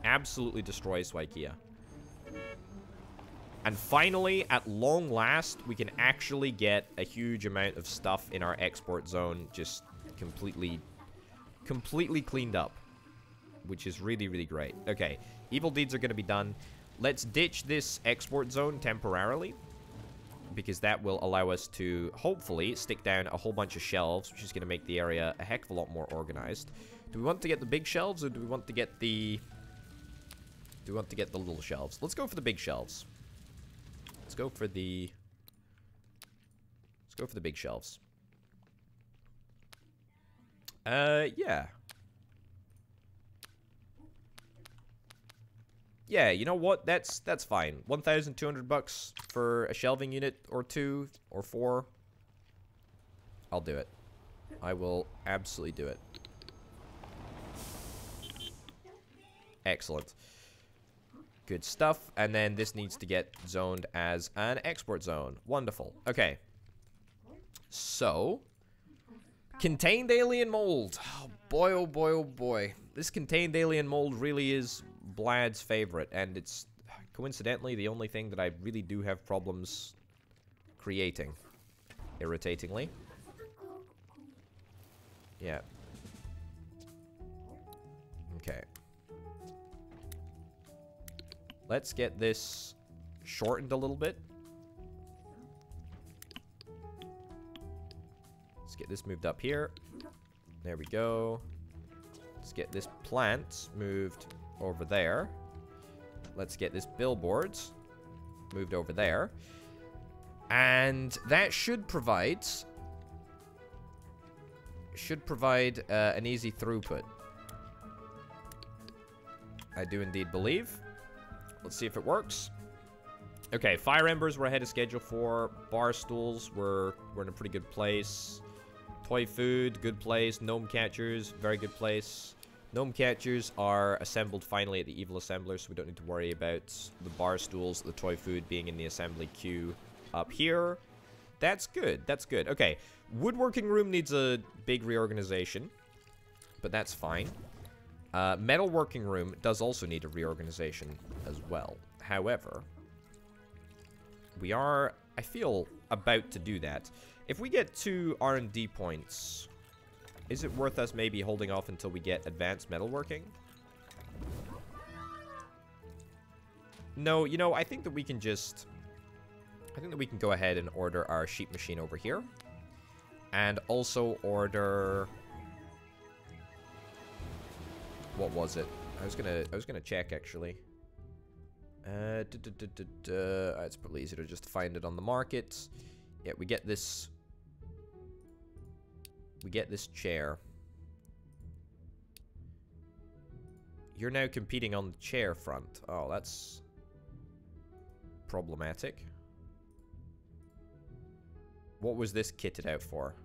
Absolutely destroy Swykia. And finally, at long last, we can actually get a huge amount of stuff in our export zone just completely, completely cleaned up. Which is really, really great. Okay, evil deeds are going to be done. Let's ditch this export zone temporarily. Because that will allow us to, hopefully, stick down a whole bunch of shelves, which is going to make the area a heck of a lot more organized. Do we want to get the big shelves, or do we want to get the... Do we want to get the little shelves? Let's go for the big shelves. Let's go for the... Let's go for the big shelves. Uh, yeah. Yeah, you know what? That's that's fine. 1,200 bucks for a shelving unit or two or four. I'll do it. I will absolutely do it. Excellent. Good stuff. And then this needs to get zoned as an export zone. Wonderful. Okay. So, contained alien mold. Oh, boy, oh boy, oh boy. This contained alien mold really is Bladh's favorite, and it's coincidentally the only thing that I really do have problems creating. Irritatingly. Yeah. Okay. Let's get this shortened a little bit. Let's get this moved up here. There we go. Let's get this plant moved over there. Let's get this billboard moved over there. And that should provide... Should provide uh, an easy throughput. I do indeed believe. Let's see if it works. Okay, Fire Embers we're ahead of schedule for. Bar Stools, we're, we're in a pretty good place. Toy Food, good place. Gnome Catchers, very good place. Gnome Catchers are assembled finally at the Evil Assembler, so we don't need to worry about the Bar Stools, the Toy Food being in the assembly queue up here. That's good, that's good. Okay, Woodworking Room needs a big reorganization, but that's fine. Uh, metalworking room does also need a reorganization as well. However, we are, I feel, about to do that. If we get two R&D points, is it worth us maybe holding off until we get advanced metalworking? No, you know, I think that we can just... I think that we can go ahead and order our sheep machine over here. And also order... What was it? I was gonna I was gonna check actually. Uh, duh, duh, duh, it's probably easier to just find it on the market. Yeah, we get this. We get this chair. You're now competing on the chair front. Oh, that's problematic. What was this kitted out for?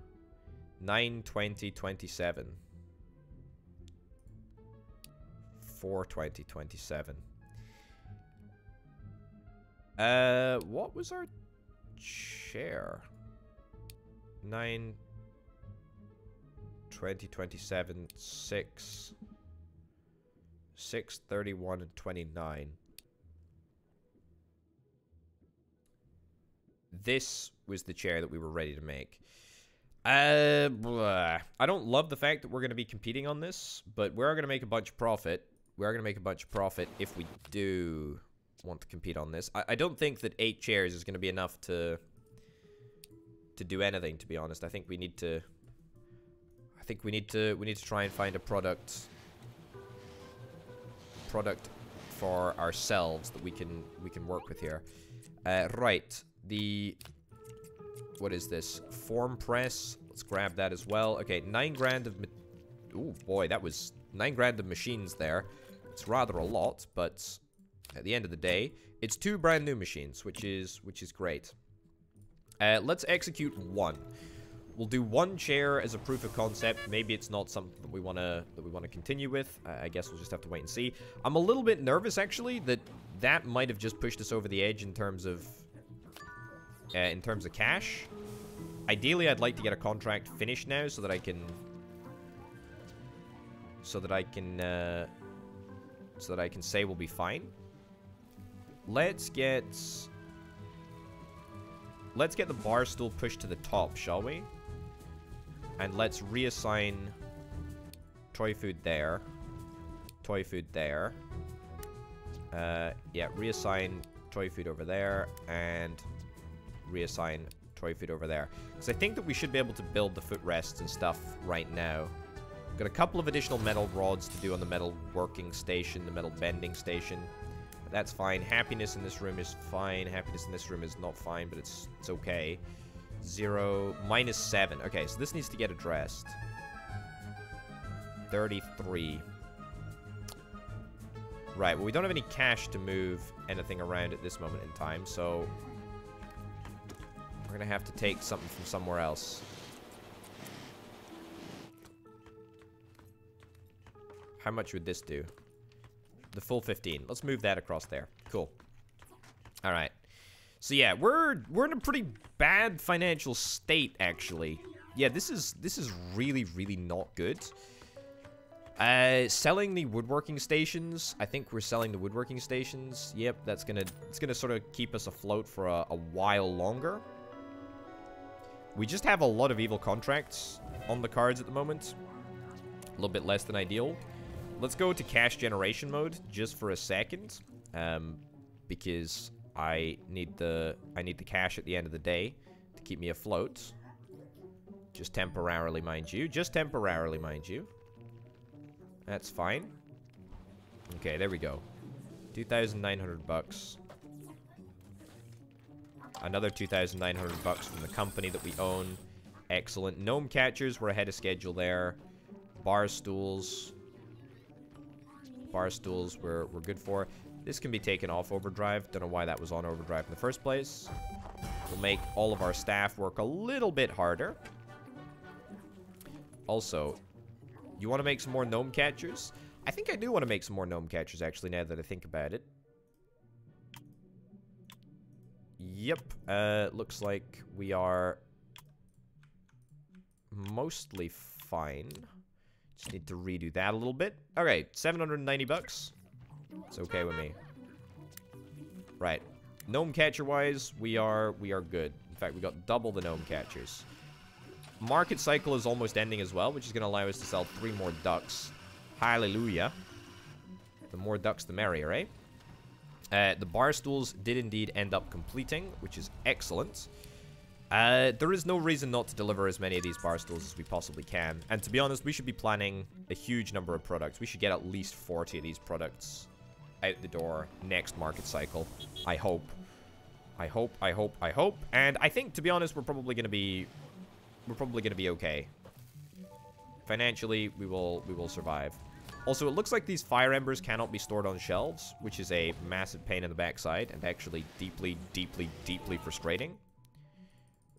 9, 20, 27. 4, 20, 27. Uh, what was our chair? 9, 20, 6, 6, 31, and 29. This was the chair that we were ready to make. Uh. I don't love the fact that we're going to be competing on this, but we're going to make a bunch of profit. We're going to make a bunch of profit if we do want to compete on this. I, I don't think that eight chairs is going to be enough to to do anything. To be honest, I think we need to. I think we need to we need to try and find a product product for ourselves that we can we can work with here. Uh, right, the what is this form press? Let's grab that as well. Okay, nine grand of. Oh boy, that was nine grand of machines there. It's rather a lot, but at the end of the day, it's two brand new machines, which is which is great. Uh, let's execute one. We'll do one chair as a proof of concept. Maybe it's not something that we wanna that we wanna continue with. I guess we'll just have to wait and see. I'm a little bit nervous actually that that might have just pushed us over the edge in terms of uh, in terms of cash. Ideally, I'd like to get a contract finished now so that I can so that I can uh, so that I can say we'll be fine. Let's get... Let's get the bar stool pushed to the top, shall we? And let's reassign toy food there. Toy food there. Uh, yeah, reassign toy food over there. And reassign toy food over there. Because I think that we should be able to build the footrests and stuff right now. Got a couple of additional metal rods to do on the metal working station, the metal bending station. That's fine. Happiness in this room is fine. Happiness in this room is not fine, but it's it's okay. Zero, minus seven. Okay, so this needs to get addressed. 33. Right, well, we don't have any cash to move anything around at this moment in time, so... We're gonna have to take something from somewhere else. How much would this do? The full 15. Let's move that across there. Cool. All right. So yeah, we're we're in a pretty bad financial state actually. Yeah, this is this is really really not good. Uh, selling the woodworking stations. I think we're selling the woodworking stations. Yep, that's gonna it's gonna sort of keep us afloat for a, a while longer. We just have a lot of evil contracts on the cards at the moment. A little bit less than ideal. Let's go to cash generation mode just for a second, um, because I need the I need the cash at the end of the day to keep me afloat. Just temporarily, mind you. Just temporarily, mind you. That's fine. Okay, there we go. 2,900 bucks. Another 2,900 bucks from the company that we own. Excellent. Gnome catchers, we're ahead of schedule there. Bar stools. Bar stools we're, we're good for. This can be taken off overdrive. Don't know why that was on overdrive in the first place. We'll make all of our staff work a little bit harder. Also, you want to make some more gnome catchers? I think I do want to make some more gnome catchers, actually, now that I think about it. Yep. Uh, looks like we are mostly fine. Just need to redo that a little bit. Okay, 790 bucks. It's okay with me. Right. Gnome catcher wise, we are we are good. In fact, we got double the gnome catchers. Market cycle is almost ending as well, which is going to allow us to sell three more ducks. Hallelujah. The more ducks, the merrier, right? Uh, the bar stools did indeed end up completing, which is excellent. Uh, there is no reason not to deliver as many of these bar stools as we possibly can. And to be honest, we should be planning a huge number of products. We should get at least 40 of these products out the door next market cycle. I hope. I hope, I hope, I hope. And I think, to be honest, we're probably going to be... We're probably going to be okay. Financially, we will we will survive. Also, it looks like these fire embers cannot be stored on shelves, which is a massive pain in the backside and actually deeply, deeply, deeply frustrating.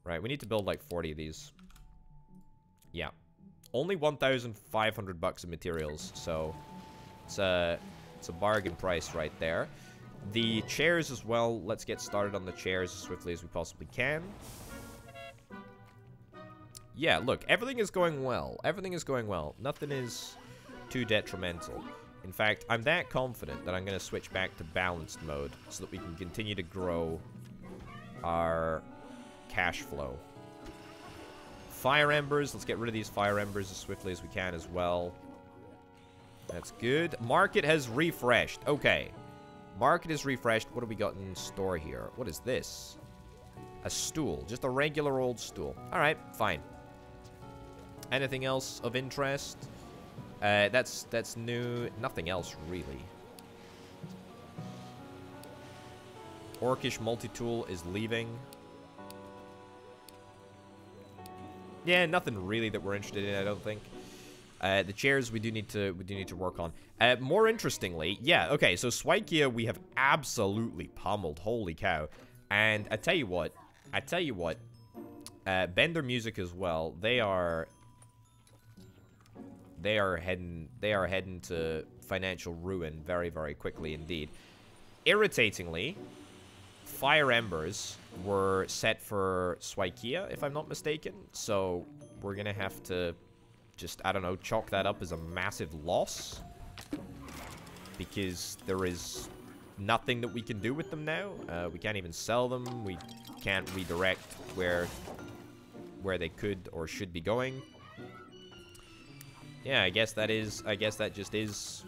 Right, we need to build like 40 of these. Yeah. Only 1,500 bucks of materials, so it's a, it's a bargain price right there. The chairs as well, let's get started on the chairs as swiftly as we possibly can. Yeah, look, everything is going well. Everything is going well. Nothing is too detrimental. In fact, I'm that confident that I'm going to switch back to balanced mode so that we can continue to grow our cash flow. Fire embers. Let's get rid of these fire embers as swiftly as we can as well. That's good. Market has refreshed. Okay. Market is refreshed. What do we got in store here? What is this? A stool. Just a regular old stool. Alright, fine. Anything else of interest? Uh, that's that's new. Nothing else really. Orcish multi-tool is leaving. Yeah, nothing really that we're interested in, I don't think. Uh, the chairs we do need to we do need to work on. Uh, more interestingly, yeah, okay, so Swikia we have absolutely pummeled. Holy cow! And I tell you what, I tell you what, uh, Bender Music as well. They are they are heading they are heading to financial ruin very very quickly indeed. Irritatingly, Fire Embers were set for Swikia, if I'm not mistaken. So we're gonna have to just I don't know chalk that up as a massive loss because there is nothing that we can do with them now. Uh, we can't even sell them. We can't redirect where where they could or should be going yeah, I guess that is, I guess that just is,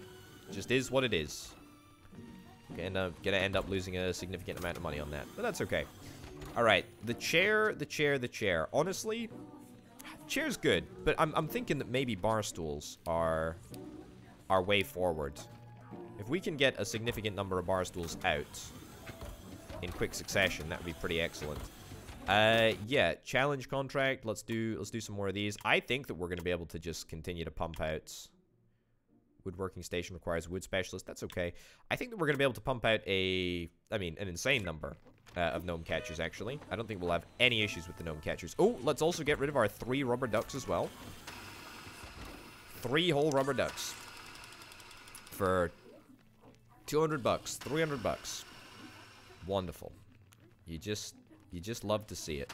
just is what it is. Gonna, gonna end up losing a significant amount of money on that, but that's okay. All right, the chair, the chair, the chair. Honestly, chair's good, but I'm, I'm thinking that maybe bar stools are our way forward. If we can get a significant number of bar stools out in quick succession, that would be pretty excellent. Uh, yeah, challenge contract. Let's do let's do some more of these. I think that we're to be able to just continue to pump out. Woodworking station requires wood specialist. That's okay. I think that we're to be able to pump out a, I mean, an insane number uh, of gnome catchers, actually. I don't think we'll have any issues with the gnome catchers. Oh, let's also get rid of our three rubber ducks as well. Three whole rubber ducks. For 200 bucks, 300 bucks. Wonderful. You just you just love to see it.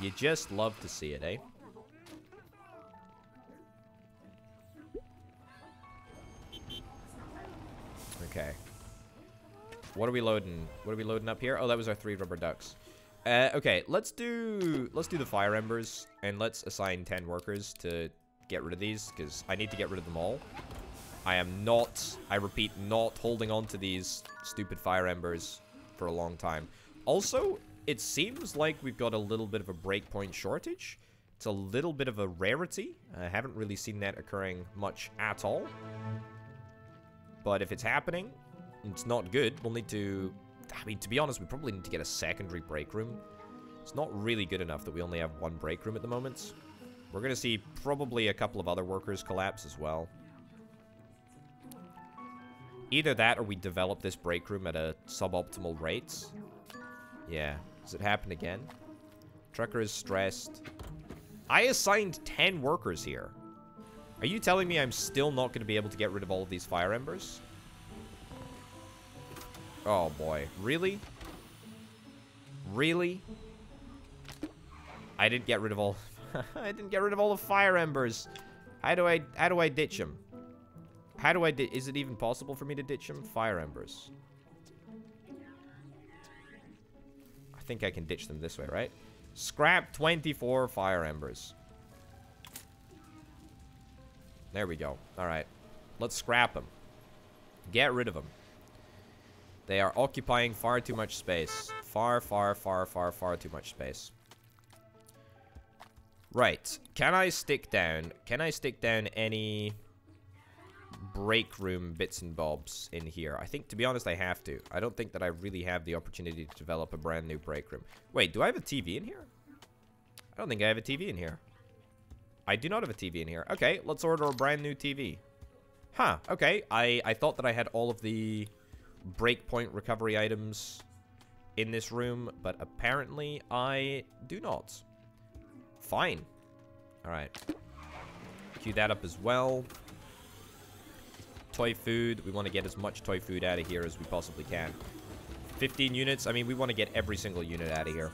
You just love to see it, eh? Okay. What are we loading? What are we loading up here? Oh, that was our three rubber ducks. Uh, okay, let's do let's do the fire embers and let's assign 10 workers to get rid of these because I need to get rid of them all. I am not, I repeat, not holding on to these stupid fire embers for a long time. Also, it seems like we've got a little bit of a breakpoint shortage. It's a little bit of a rarity. I haven't really seen that occurring much at all. But if it's happening, it's not good. We'll need to... I mean, to be honest, we probably need to get a secondary break room. It's not really good enough that we only have one break room at the moment. We're going to see probably a couple of other workers collapse as well. Either that or we develop this break room at a suboptimal rate. Yeah, does it happen again? Trucker is stressed. I assigned 10 workers here. Are you telling me I'm still not going to be able to get rid of all of these fire embers? Oh boy. Really? Really? I didn't get rid of all... I didn't get rid of all the fire embers. How do I... How do I ditch them? How do I... Is it even possible for me to ditch them? Fire embers. I think I can ditch them this way, right? Scrap 24 fire embers. There we go. All right. Let's scrap them. Get rid of them. They are occupying far too much space. Far, far, far, far, far too much space. Right. Can I stick down... Can I stick down any break room bits and bobs in here? I think, to be honest, I have to. I don't think that I really have the opportunity to develop a brand new break room. Wait, do I have a TV in here? I don't think I have a TV in here. I do not have a TV in here. Okay, let's order a brand new TV. Huh, okay. I, I thought that I had all of the breakpoint recovery items in this room, but apparently I do not. Fine. Alright. Cue that up as well. Toy food. We want to get as much toy food out of here as we possibly can. 15 units. I mean, we want to get every single unit out of here.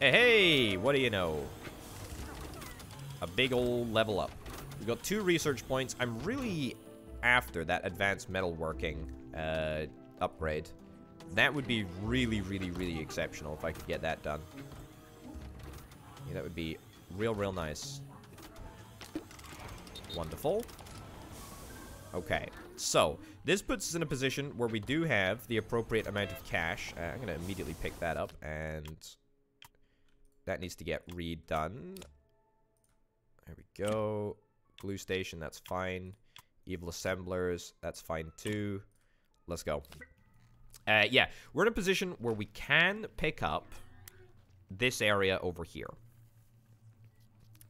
Hey, hey! What do you know? A big old level up. We got two research points. I'm really after that advanced metalworking uh, upgrade. That would be really, really, really exceptional if I could get that done. Yeah, that would be real, real nice. Wonderful. Okay, so this puts us in a position where we do have the appropriate amount of cash. Uh, I'm going to immediately pick that up, and that needs to get redone. There we go. Glue station, that's fine. Evil assemblers, that's fine too. Let's go. Uh, yeah, we're in a position where we can pick up this area over here.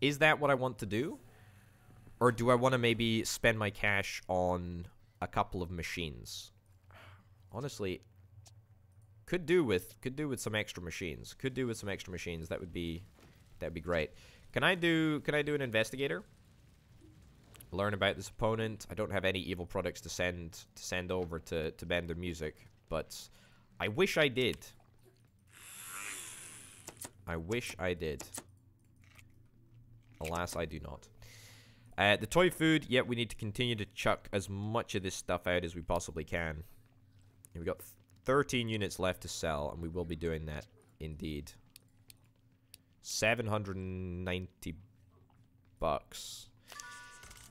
Is that what I want to do? Or do I want to maybe spend my cash on a couple of machines? Honestly, could do with could do with some extra machines. Could do with some extra machines. That would be that'd be great. Can I do can I do an investigator? Learn about this opponent. I don't have any evil products to send to send over to to Bender Music, but I wish I did. I wish I did. Alas, I do not. Uh, the toy food, yet we need to continue to chuck as much of this stuff out as we possibly can. We've got 13 units left to sell, and we will be doing that, indeed. 790 bucks.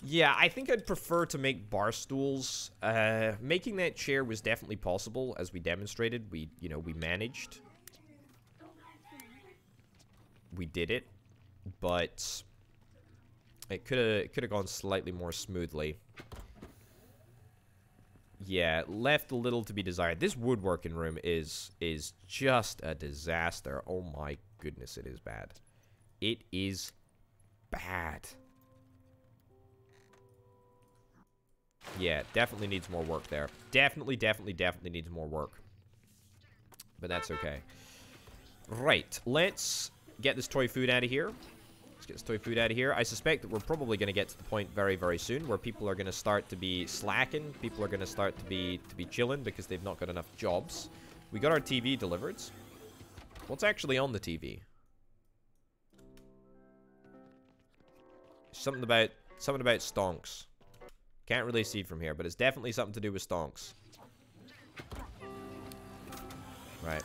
Yeah, I think I'd prefer to make bar stools. Uh, making that chair was definitely possible, as we demonstrated. We, you know, we managed. We did it. But it could have could have gone slightly more smoothly. Yeah, left a little to be desired. This woodworking room is is just a disaster. Oh my goodness, it is bad. It is bad. Yeah, definitely needs more work there. Definitely, definitely, definitely needs more work. But that's okay. Right, let's get this toy food out of here. Let's get this toy food out of here. I suspect that we're probably going to get to the point very, very soon where people are going to start to be slacking. People are going to start to be to be chilling because they've not got enough jobs. We got our TV delivered. What's actually on the TV? Something about something about stonks. Can't really see from here, but it's definitely something to do with stonks. Right.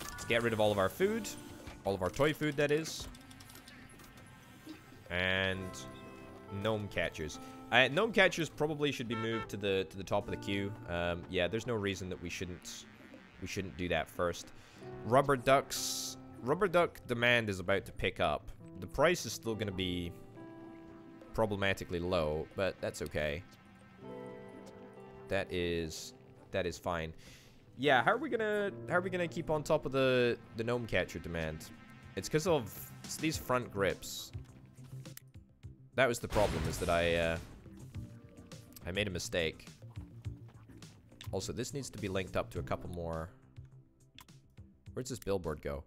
Let's get rid of all of our food. All of our toy food, that is. And gnome catchers. Uh, gnome catchers probably should be moved to the to the top of the queue. Um, yeah, there's no reason that we shouldn't we shouldn't do that first. Rubber ducks. Rubber duck demand is about to pick up. The price is still going to be problematically low, but that's okay. That is that is fine. Yeah, how are we gonna how are we gonna keep on top of the the gnome catcher demand? It's because of it's these front grips. That was the problem, is that I uh, I made a mistake. Also, this needs to be linked up to a couple more. Where's this billboard go?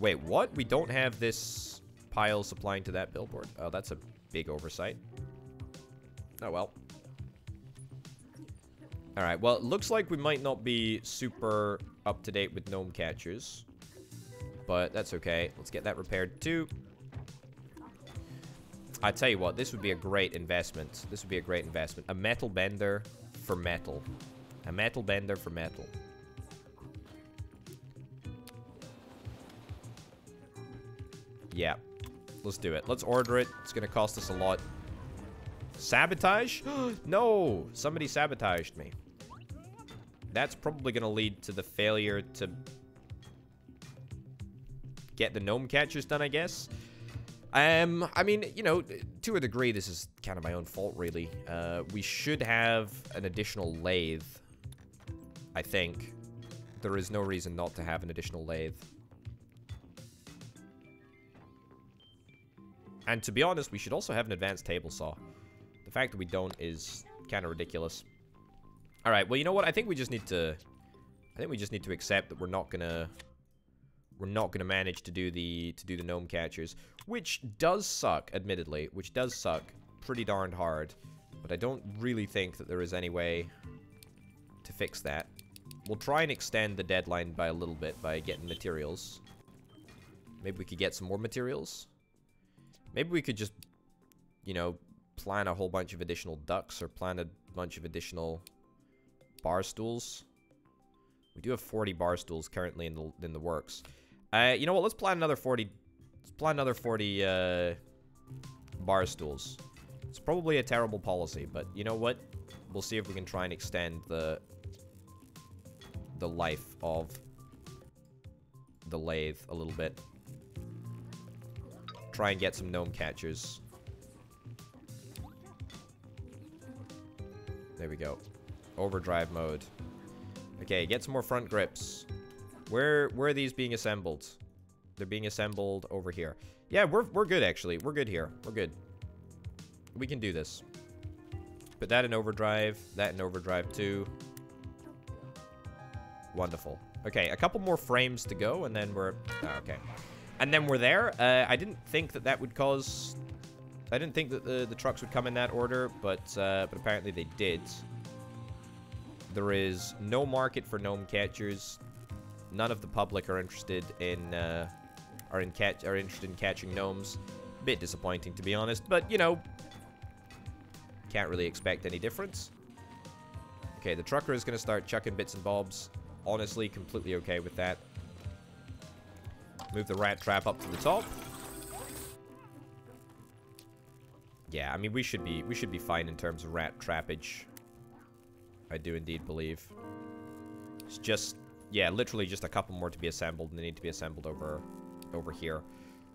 Wait, what? We don't have this pile supplying to that billboard. Oh, that's a big oversight. Oh, well. Alright, well, it looks like we might not be super up-to-date with gnome catchers. But that's okay. Let's get that repaired too. I tell you what, this would be a great investment. This would be a great investment. A metal bender for metal. A metal bender for metal. Yeah. Let's do it. Let's order it. It's going to cost us a lot. Sabotage? no! Somebody sabotaged me. that's probably going to lead to the failure to get the gnome catchers done, I guess. Um, I mean, you know, to a degree, this is kind of my own fault, really. Uh, we should have an additional lathe, I think. There is no reason not to have an additional lathe. And to be honest, we should also have an advanced table saw. The fact that we don't is kind of ridiculous. All right, well, you know what? I think we just need to... I think we just need to accept that we're not gonna... We're not gonna manage to do the to do the gnome catchers, which does suck, admittedly, which does suck pretty darned hard. But I don't really think that there is any way to fix that. We'll try and extend the deadline by a little bit by getting materials. Maybe we could get some more materials. Maybe we could just, you know, plan a whole bunch of additional ducks or plan a bunch of additional bar stools. We do have 40 bar stools currently in the in the works. Uh, you know what? Let's plan another 40. Let's plan another 40 uh, bar stools. It's probably a terrible policy, but you know what? We'll see if we can try and extend the the life of the lathe a little bit. Try and get some gnome catchers. There we go. Overdrive mode. Okay, get some more front grips. Where where are these being assembled? They're being assembled over here. Yeah, we're we're good actually. We're good here. We're good. We can do this. Put that in overdrive. That in overdrive too. Wonderful. Okay, a couple more frames to go, and then we're... Oh, okay. And then we're there. Uh, I didn't think that that would cause... I didn't think that the, the trucks would come in that order, but, uh, but apparently they did. There is no market for gnome catchers. None of the public are interested in... Uh, are in catch are interested in catching gnomes. Bit disappointing, to be honest, but, you know... Can't really expect any difference. Okay, the trucker is going to start chucking bits and bobs honestly completely okay with that. Move the rat trap up to the top. Yeah, I mean we should be we should be fine in terms of rat trappage. I do indeed believe. It's just yeah, literally just a couple more to be assembled and they need to be assembled over over here,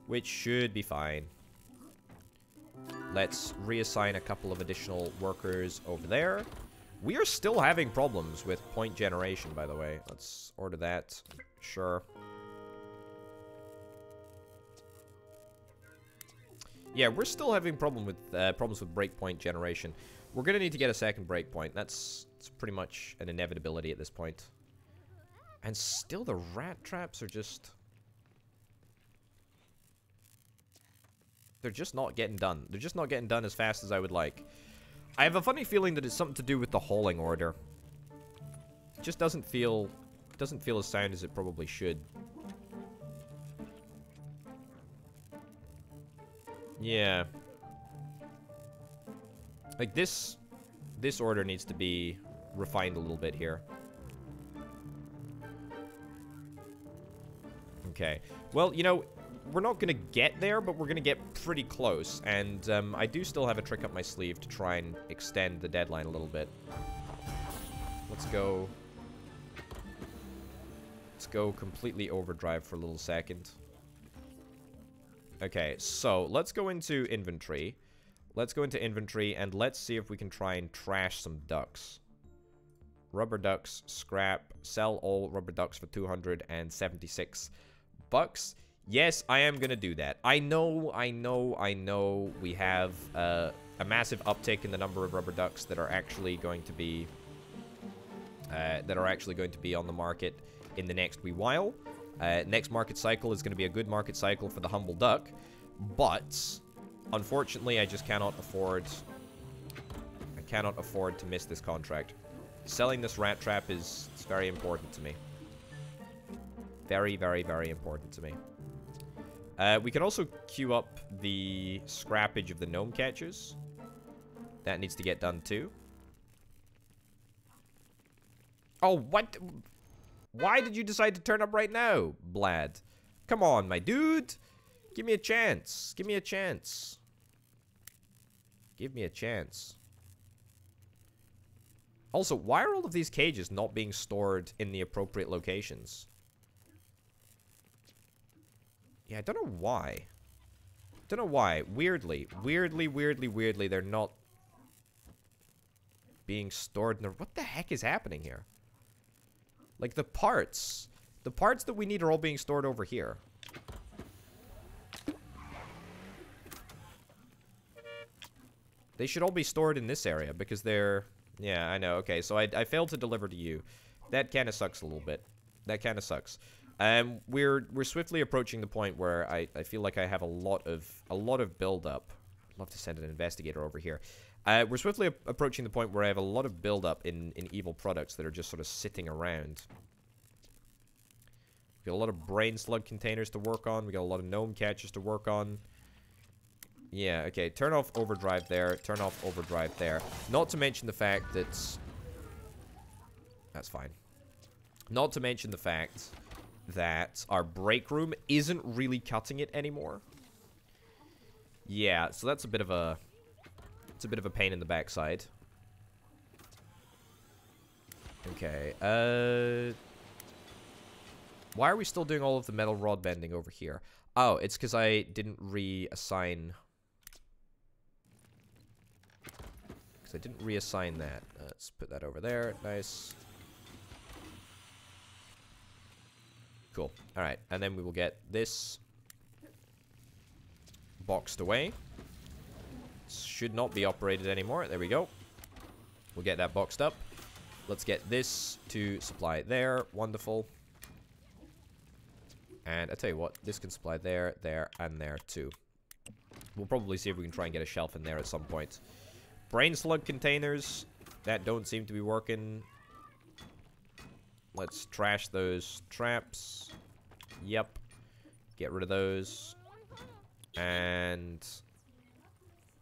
which should be fine. Let's reassign a couple of additional workers over there. We are still having problems with point generation, by the way. Let's order that. Sure. Yeah, we're still having problem with uh, problems with breakpoint generation. We're gonna need to get a second breakpoint. That's, that's pretty much an inevitability at this point. And still the rat traps are just... They're just not getting done. They're just not getting done as fast as I would like. I have a funny feeling that it's something to do with the hauling order. It just doesn't feel doesn't feel as sound as it probably should. Yeah. Like this this order needs to be refined a little bit here. Okay. Well, you know, we're not going to get there, but we're going to get pretty close. And um, I do still have a trick up my sleeve to try and extend the deadline a little bit. Let's go... Let's go completely overdrive for a little second. Okay, so let's go into inventory. Let's go into inventory and let's see if we can try and trash some ducks. Rubber ducks, scrap, sell all rubber ducks for 276 bucks. Yes, I am gonna do that. I know, I know, I know we have uh, a massive uptick in the number of rubber ducks that are actually going to be uh, that are actually going to be on the market in the next wee while. Uh, next market cycle is going to be a good market cycle for the humble duck, but unfortunately, I just cannot afford. I cannot afford to miss this contract. Selling this rat trap is, very important to me. Very, very, very important to me. Uh, we can also queue up the scrappage of the gnome catchers. That needs to get done too. Oh, what? Why did you decide to turn up right now, Bladh? Come on, my dude. Give me a chance. Give me a chance. Give me a chance. Also, why are all of these cages not being stored in the appropriate locations? Yeah, I don't know why. Don't know why. Weirdly, weirdly, weirdly, weirdly, they're not being stored in the... What the heck is happening here? Like, the parts... The parts that we need are all being stored over here. They should all be stored in this area because they're... Yeah, I know. Okay, so I, I failed to deliver to you. That kind of sucks a little bit. That kind of sucks. Um, we're we're swiftly approaching the point where I, I feel like I have a lot of a lot of build up. I'd love to send an investigator over here. Uh, we're swiftly approaching the point where I have a lot of build up in in evil products that are just sort of sitting around. We got a lot of brain slug containers to work on. We got a lot of gnome catchers to work on. Yeah, okay. Turn off overdrive there. Turn off overdrive there. Not to mention the fact that... That's fine. Not to mention the fact that our break room isn't really cutting it anymore. Yeah, so that's a bit of a... It's a bit of a pain in the backside. Okay, uh... Why are we still doing all of the metal rod bending over here? Oh, it's because I didn't reassign because I didn't reassign that. Let's put that over there. Nice. Cool. Alright, and then we will get this boxed away. Should not be operated anymore. There we go. We'll get that boxed up. Let's get this to supply there. Wonderful. And I tell you what, this can supply there, there, and there too. We'll probably see if we can try and get a shelf in there at some point. Brain slug containers. That don't seem to be working. Let's trash those traps. Yep. Get rid of those. And...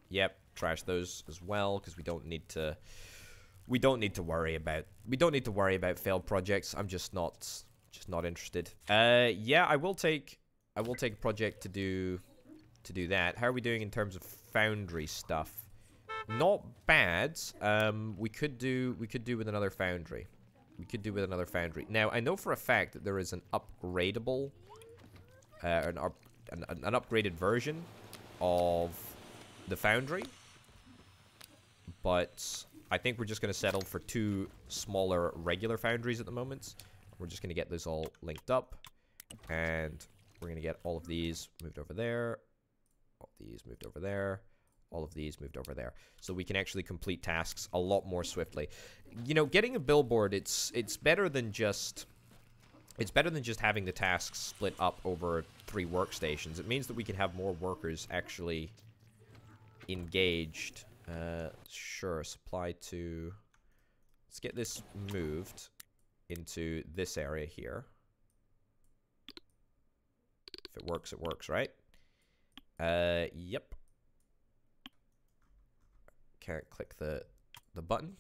Yep, trash those as well, because we don't need to... We don't need to worry about... We don't need to worry about failed projects. I'm just not... Just not interested. Uh, yeah, I will take... I will take a project to do... To do that. How are we doing in terms of foundry stuff? Not bad. Um, we could do we could do with another foundry. We could do with another foundry. Now I know for a fact that there is an upgradable, uh, an, up, an, an upgraded version of the foundry, but I think we're just going to settle for two smaller regular foundries at the moment. We're just going to get this all linked up, and we're going to get all of these moved over there, all these moved over there, all of these moved over there. So we can actually complete tasks a lot more swiftly. You know, getting a billboard, it's it's better than just it's better than just having the tasks split up over three workstations. It means that we can have more workers actually engaged. Uh, sure, supply to... Let's get this moved into this area here. If it works, it works, right? Uh, yep can't click the, the button.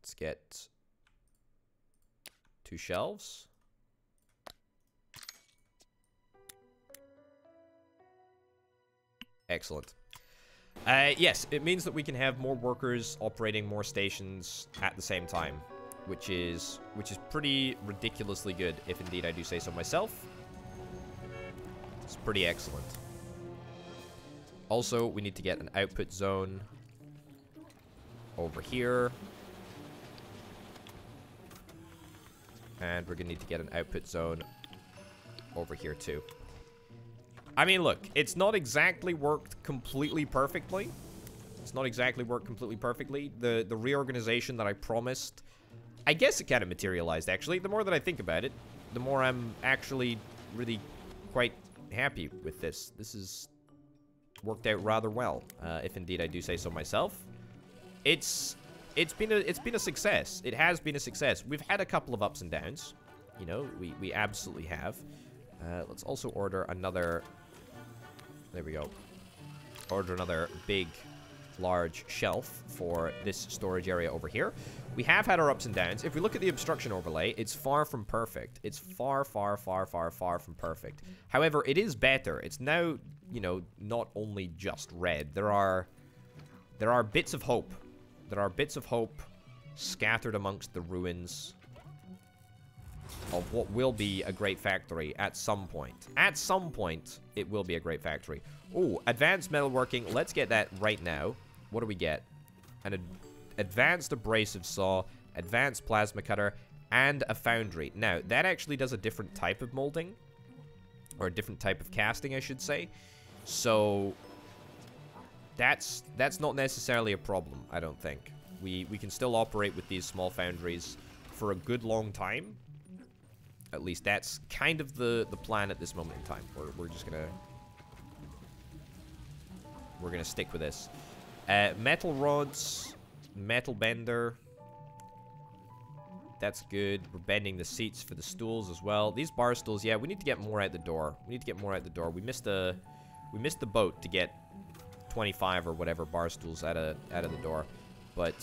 Let's get two shelves. Excellent. Uh, yes, it means that we can have more workers operating more stations at the same time, which is which is pretty ridiculously good, if indeed I do say so myself. It's pretty excellent. Also, we need to get an output zone over here. And we're going to need to get an output zone over here too. I mean, look, it's not exactly worked completely perfectly. It's not exactly worked completely perfectly. The, the reorganization that I promised, I guess it kind of materialized, actually. The more that I think about it, the more I'm actually really quite happy with this. This has worked out rather well, uh, if indeed I do say so myself. It's it's been a it's been a success. It has been a success. We've had a couple of ups and downs, you know. We we absolutely have. Uh, let's also order another. There we go. Order another big, large shelf for this storage area over here. We have had our ups and downs. If we look at the obstruction overlay, it's far from perfect. It's far, far, far, far, far from perfect. However, it is better. It's now, you know, not only just red. There are, there are bits of hope. There are bits of hope scattered amongst the ruins of what will be a great factory at some point. At some point, it will be a great factory. Oh, advanced metalworking. Let's get that right now. What do we get? An ad advanced abrasive saw, advanced plasma cutter, and a foundry. Now, that actually does a different type of molding. Or a different type of casting, I should say. So, that's that's not necessarily a problem, I don't think. We, we can still operate with these small foundries for a good long time. At least that's kind of the, the plan at this moment in time. We're, we're just gonna... We're gonna stick with this. Uh, metal rods, metal bender. That's good. We're bending the seats for the stools as well. These bar stools, yeah, we need to get more out the door. We need to get more out the door. We missed the, we missed the boat to get 25 or whatever bar stools out of out of the door, but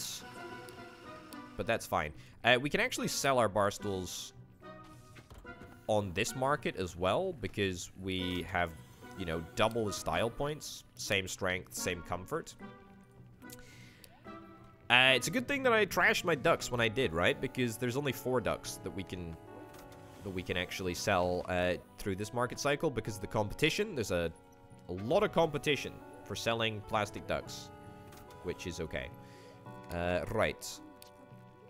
but that's fine. Uh, we can actually sell our bar stools on this market as well because we have, you know, double the style points, same strength, same comfort. Uh, it's a good thing that I trashed my ducks when I did, right? Because there's only four ducks that we can that we can actually sell uh, through this market cycle because of the competition. There's a, a lot of competition for selling plastic ducks, which is okay. Uh, right.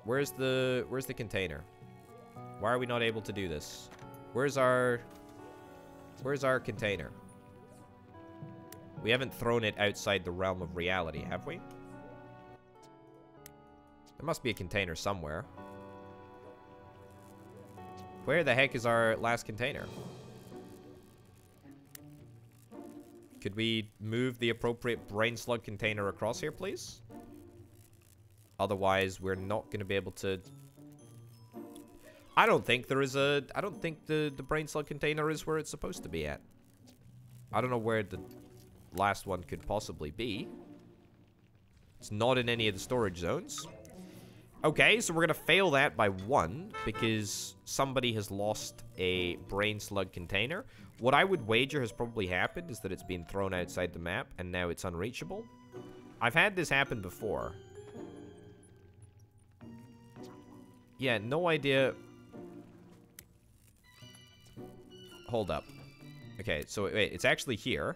Where's the where's the container? Why are we not able to do this? Where's our Where's our container? We haven't thrown it outside the realm of reality, have we? There must be a container somewhere. Where the heck is our last container? Could we move the appropriate brain slug container across here, please? Otherwise, we're not going to be able to... I don't think there is a... I don't think the, the brain slug container is where it's supposed to be at. I don't know where the last one could possibly be. It's not in any of the storage zones. Okay, so we're going to fail that by one because somebody has lost a brain slug container. What I would wager has probably happened is that it's been thrown outside the map and now it's unreachable. I've had this happen before. Yeah, no idea. Hold up. Okay, so wait, it's actually here.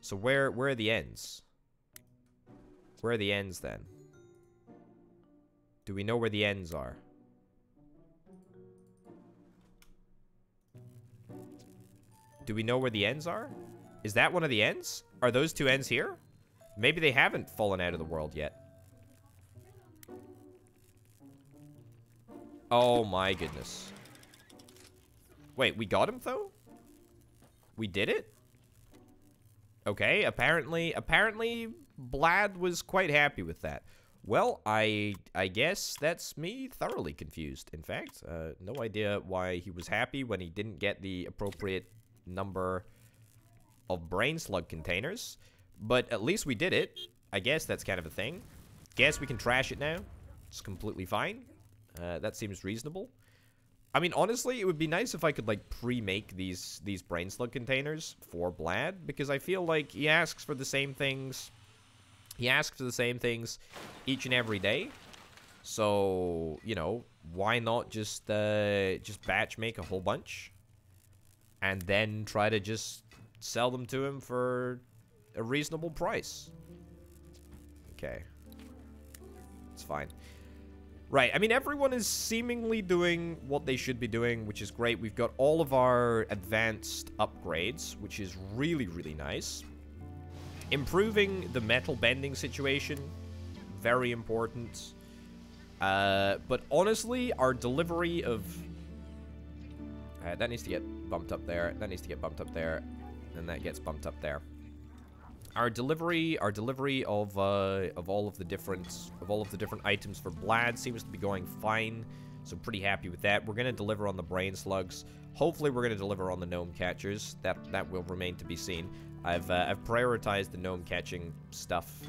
So where where are the ends? Where are the ends then? Do we know where the ends are? Do we know where the ends are? Is that one of the ends? Are those two ends here? Maybe they haven't fallen out of the world yet. Oh my goodness. Wait, we got him though? We did it? Okay, apparently, apparently Bladh was quite happy with that. Well, I I guess that's me thoroughly confused, in fact. Uh, no idea why he was happy when he didn't get the appropriate number of brain slug containers. But at least we did it. I guess that's kind of a thing. Guess we can trash it now. It's completely fine. Uh, that seems reasonable. I mean, honestly, it would be nice if I could, like, pre-make these, these brain slug containers for Bladh, because I feel like he asks for the same things. He asks for the same things each and every day. So, you know, why not just, uh, just batch make a whole bunch? and then try to just sell them to him for a reasonable price. Okay. It's fine. Right, I mean, everyone is seemingly doing what they should be doing, which is great. We've got all of our advanced upgrades, which is really, really nice. Improving the metal bending situation, very important. Uh, but honestly, our delivery of uh, that needs to get bumped up there. That needs to get bumped up there. And that gets bumped up there. Our delivery, our delivery of uh, of all of the different of all of the different items for Bladh seems to be going fine. So pretty happy with that. We're gonna deliver on the brain slugs. Hopefully, we're gonna deliver on the gnome catchers. That that will remain to be seen. I've uh, I've prioritized the gnome catching stuff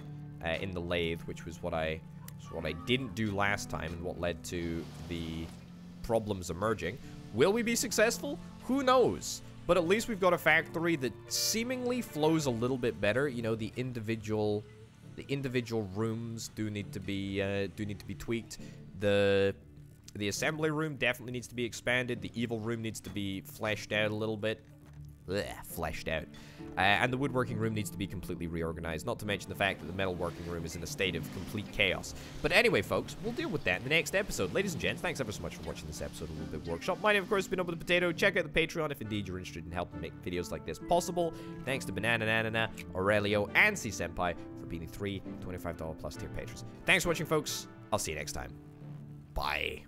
uh, in the lathe, which was what I was what I didn't do last time, and what led to the problems emerging. Will we be successful? Who knows? But at least we've got a factory that seemingly flows a little bit better. You know, the individual The individual rooms do need to be uh, do need to be tweaked. The the assembly room definitely needs to be expanded. The evil room needs to be fleshed out a little bit. Blech, fleshed out. Uh, and the woodworking room needs to be completely reorganized, not to mention the fact that the metalworking room is in a state of complete chaos. But anyway, folks, we'll deal with that in the next episode. Ladies and gents, thanks ever so much for watching this episode of Little Big Workshop. My name, of course, has been Orbital Potato. Check out the Patreon if indeed you're interested in helping make videos like this possible. Thanks to Banana Nanana, Aurelio, and C Senpai for being the three $25 plus tier patrons. Thanks for watching, folks. I'll see you next time. Bye.